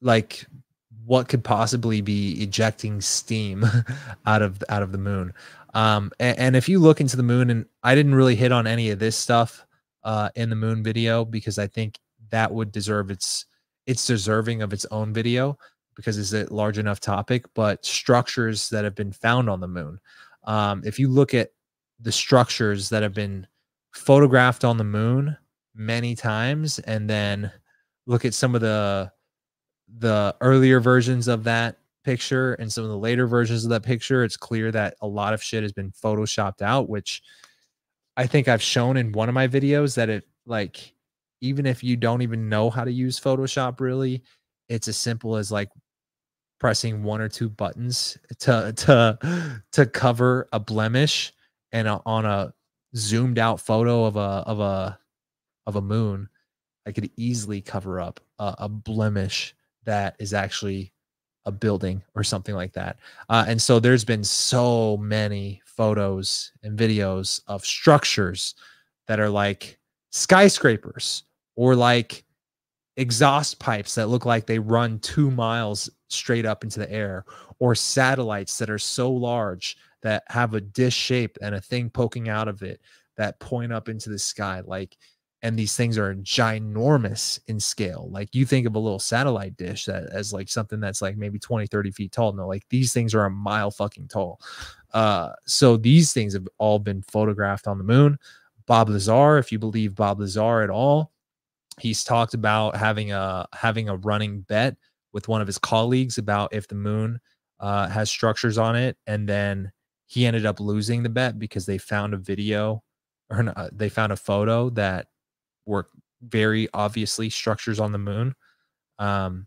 like what could possibly be ejecting steam out of out of the moon um, and, and, if you look into the moon, and I didn't really hit on any of this stuff uh, in the moon video because I think that would deserve its it's deserving of its own video because it's a large enough topic. But structures that have been found on the moon, um, if you look at the structures that have been photographed on the moon many times, and then look at some of the the earlier versions of that picture and some of the later versions of that picture, it's clear that a lot of shit has been photoshopped out, which I think I've shown in one of my videos that it like even if you don't even know how to use Photoshop really, it's as simple as like pressing one or two buttons to to to cover a blemish and a, on a zoomed out photo of a of a of a moon I could easily cover up a, a blemish that is actually a building or something like that. Uh, and so there's been so many photos and videos of structures that are like skyscrapers or like exhaust pipes that look like they run two miles straight up into the air or satellites that are so large that have a dish shape and a thing poking out of it that point up into the sky like and these things are ginormous in scale. Like you think of a little satellite dish that as like something that's like maybe 20 30 feet tall no like these things are a mile fucking tall. Uh so these things have all been photographed on the moon. Bob lazar if you believe bob lazar at all he's talked about having a having a running bet with one of his colleagues about if the moon uh, has structures on it and then he ended up losing the bet because they found a video or uh, they found a photo that were very obviously structures on the moon. Um,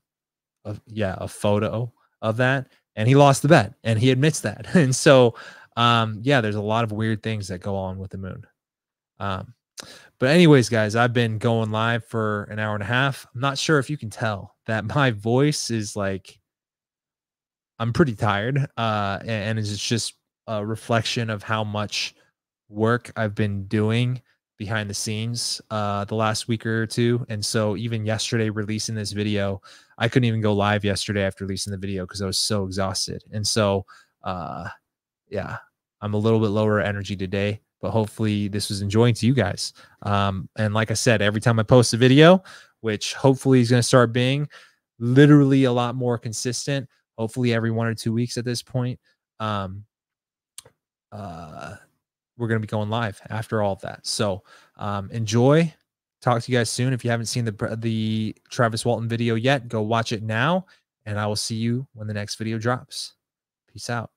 yeah, a photo of that, and he lost the bet, and he admits that. And so, um, yeah, there's a lot of weird things that go on with the moon. Um, but anyways, guys, I've been going live for an hour and a half. I'm not sure if you can tell that my voice is like I'm pretty tired, uh, and it's just a reflection of how much work I've been doing behind the scenes uh the last week or two and so even yesterday releasing this video i couldn't even go live yesterday after releasing the video because i was so exhausted and so uh yeah i'm a little bit lower energy today but hopefully this was enjoying to you guys. Um, and like I said, every time I post a video, which hopefully is going to start being literally a lot more consistent, hopefully every one or two weeks at this point, um, uh, we're going to be going live after all of that. So um, enjoy. Talk to you guys soon. If you haven't seen the the Travis Walton video yet, go watch it now, and I will see you when the next video drops. Peace out.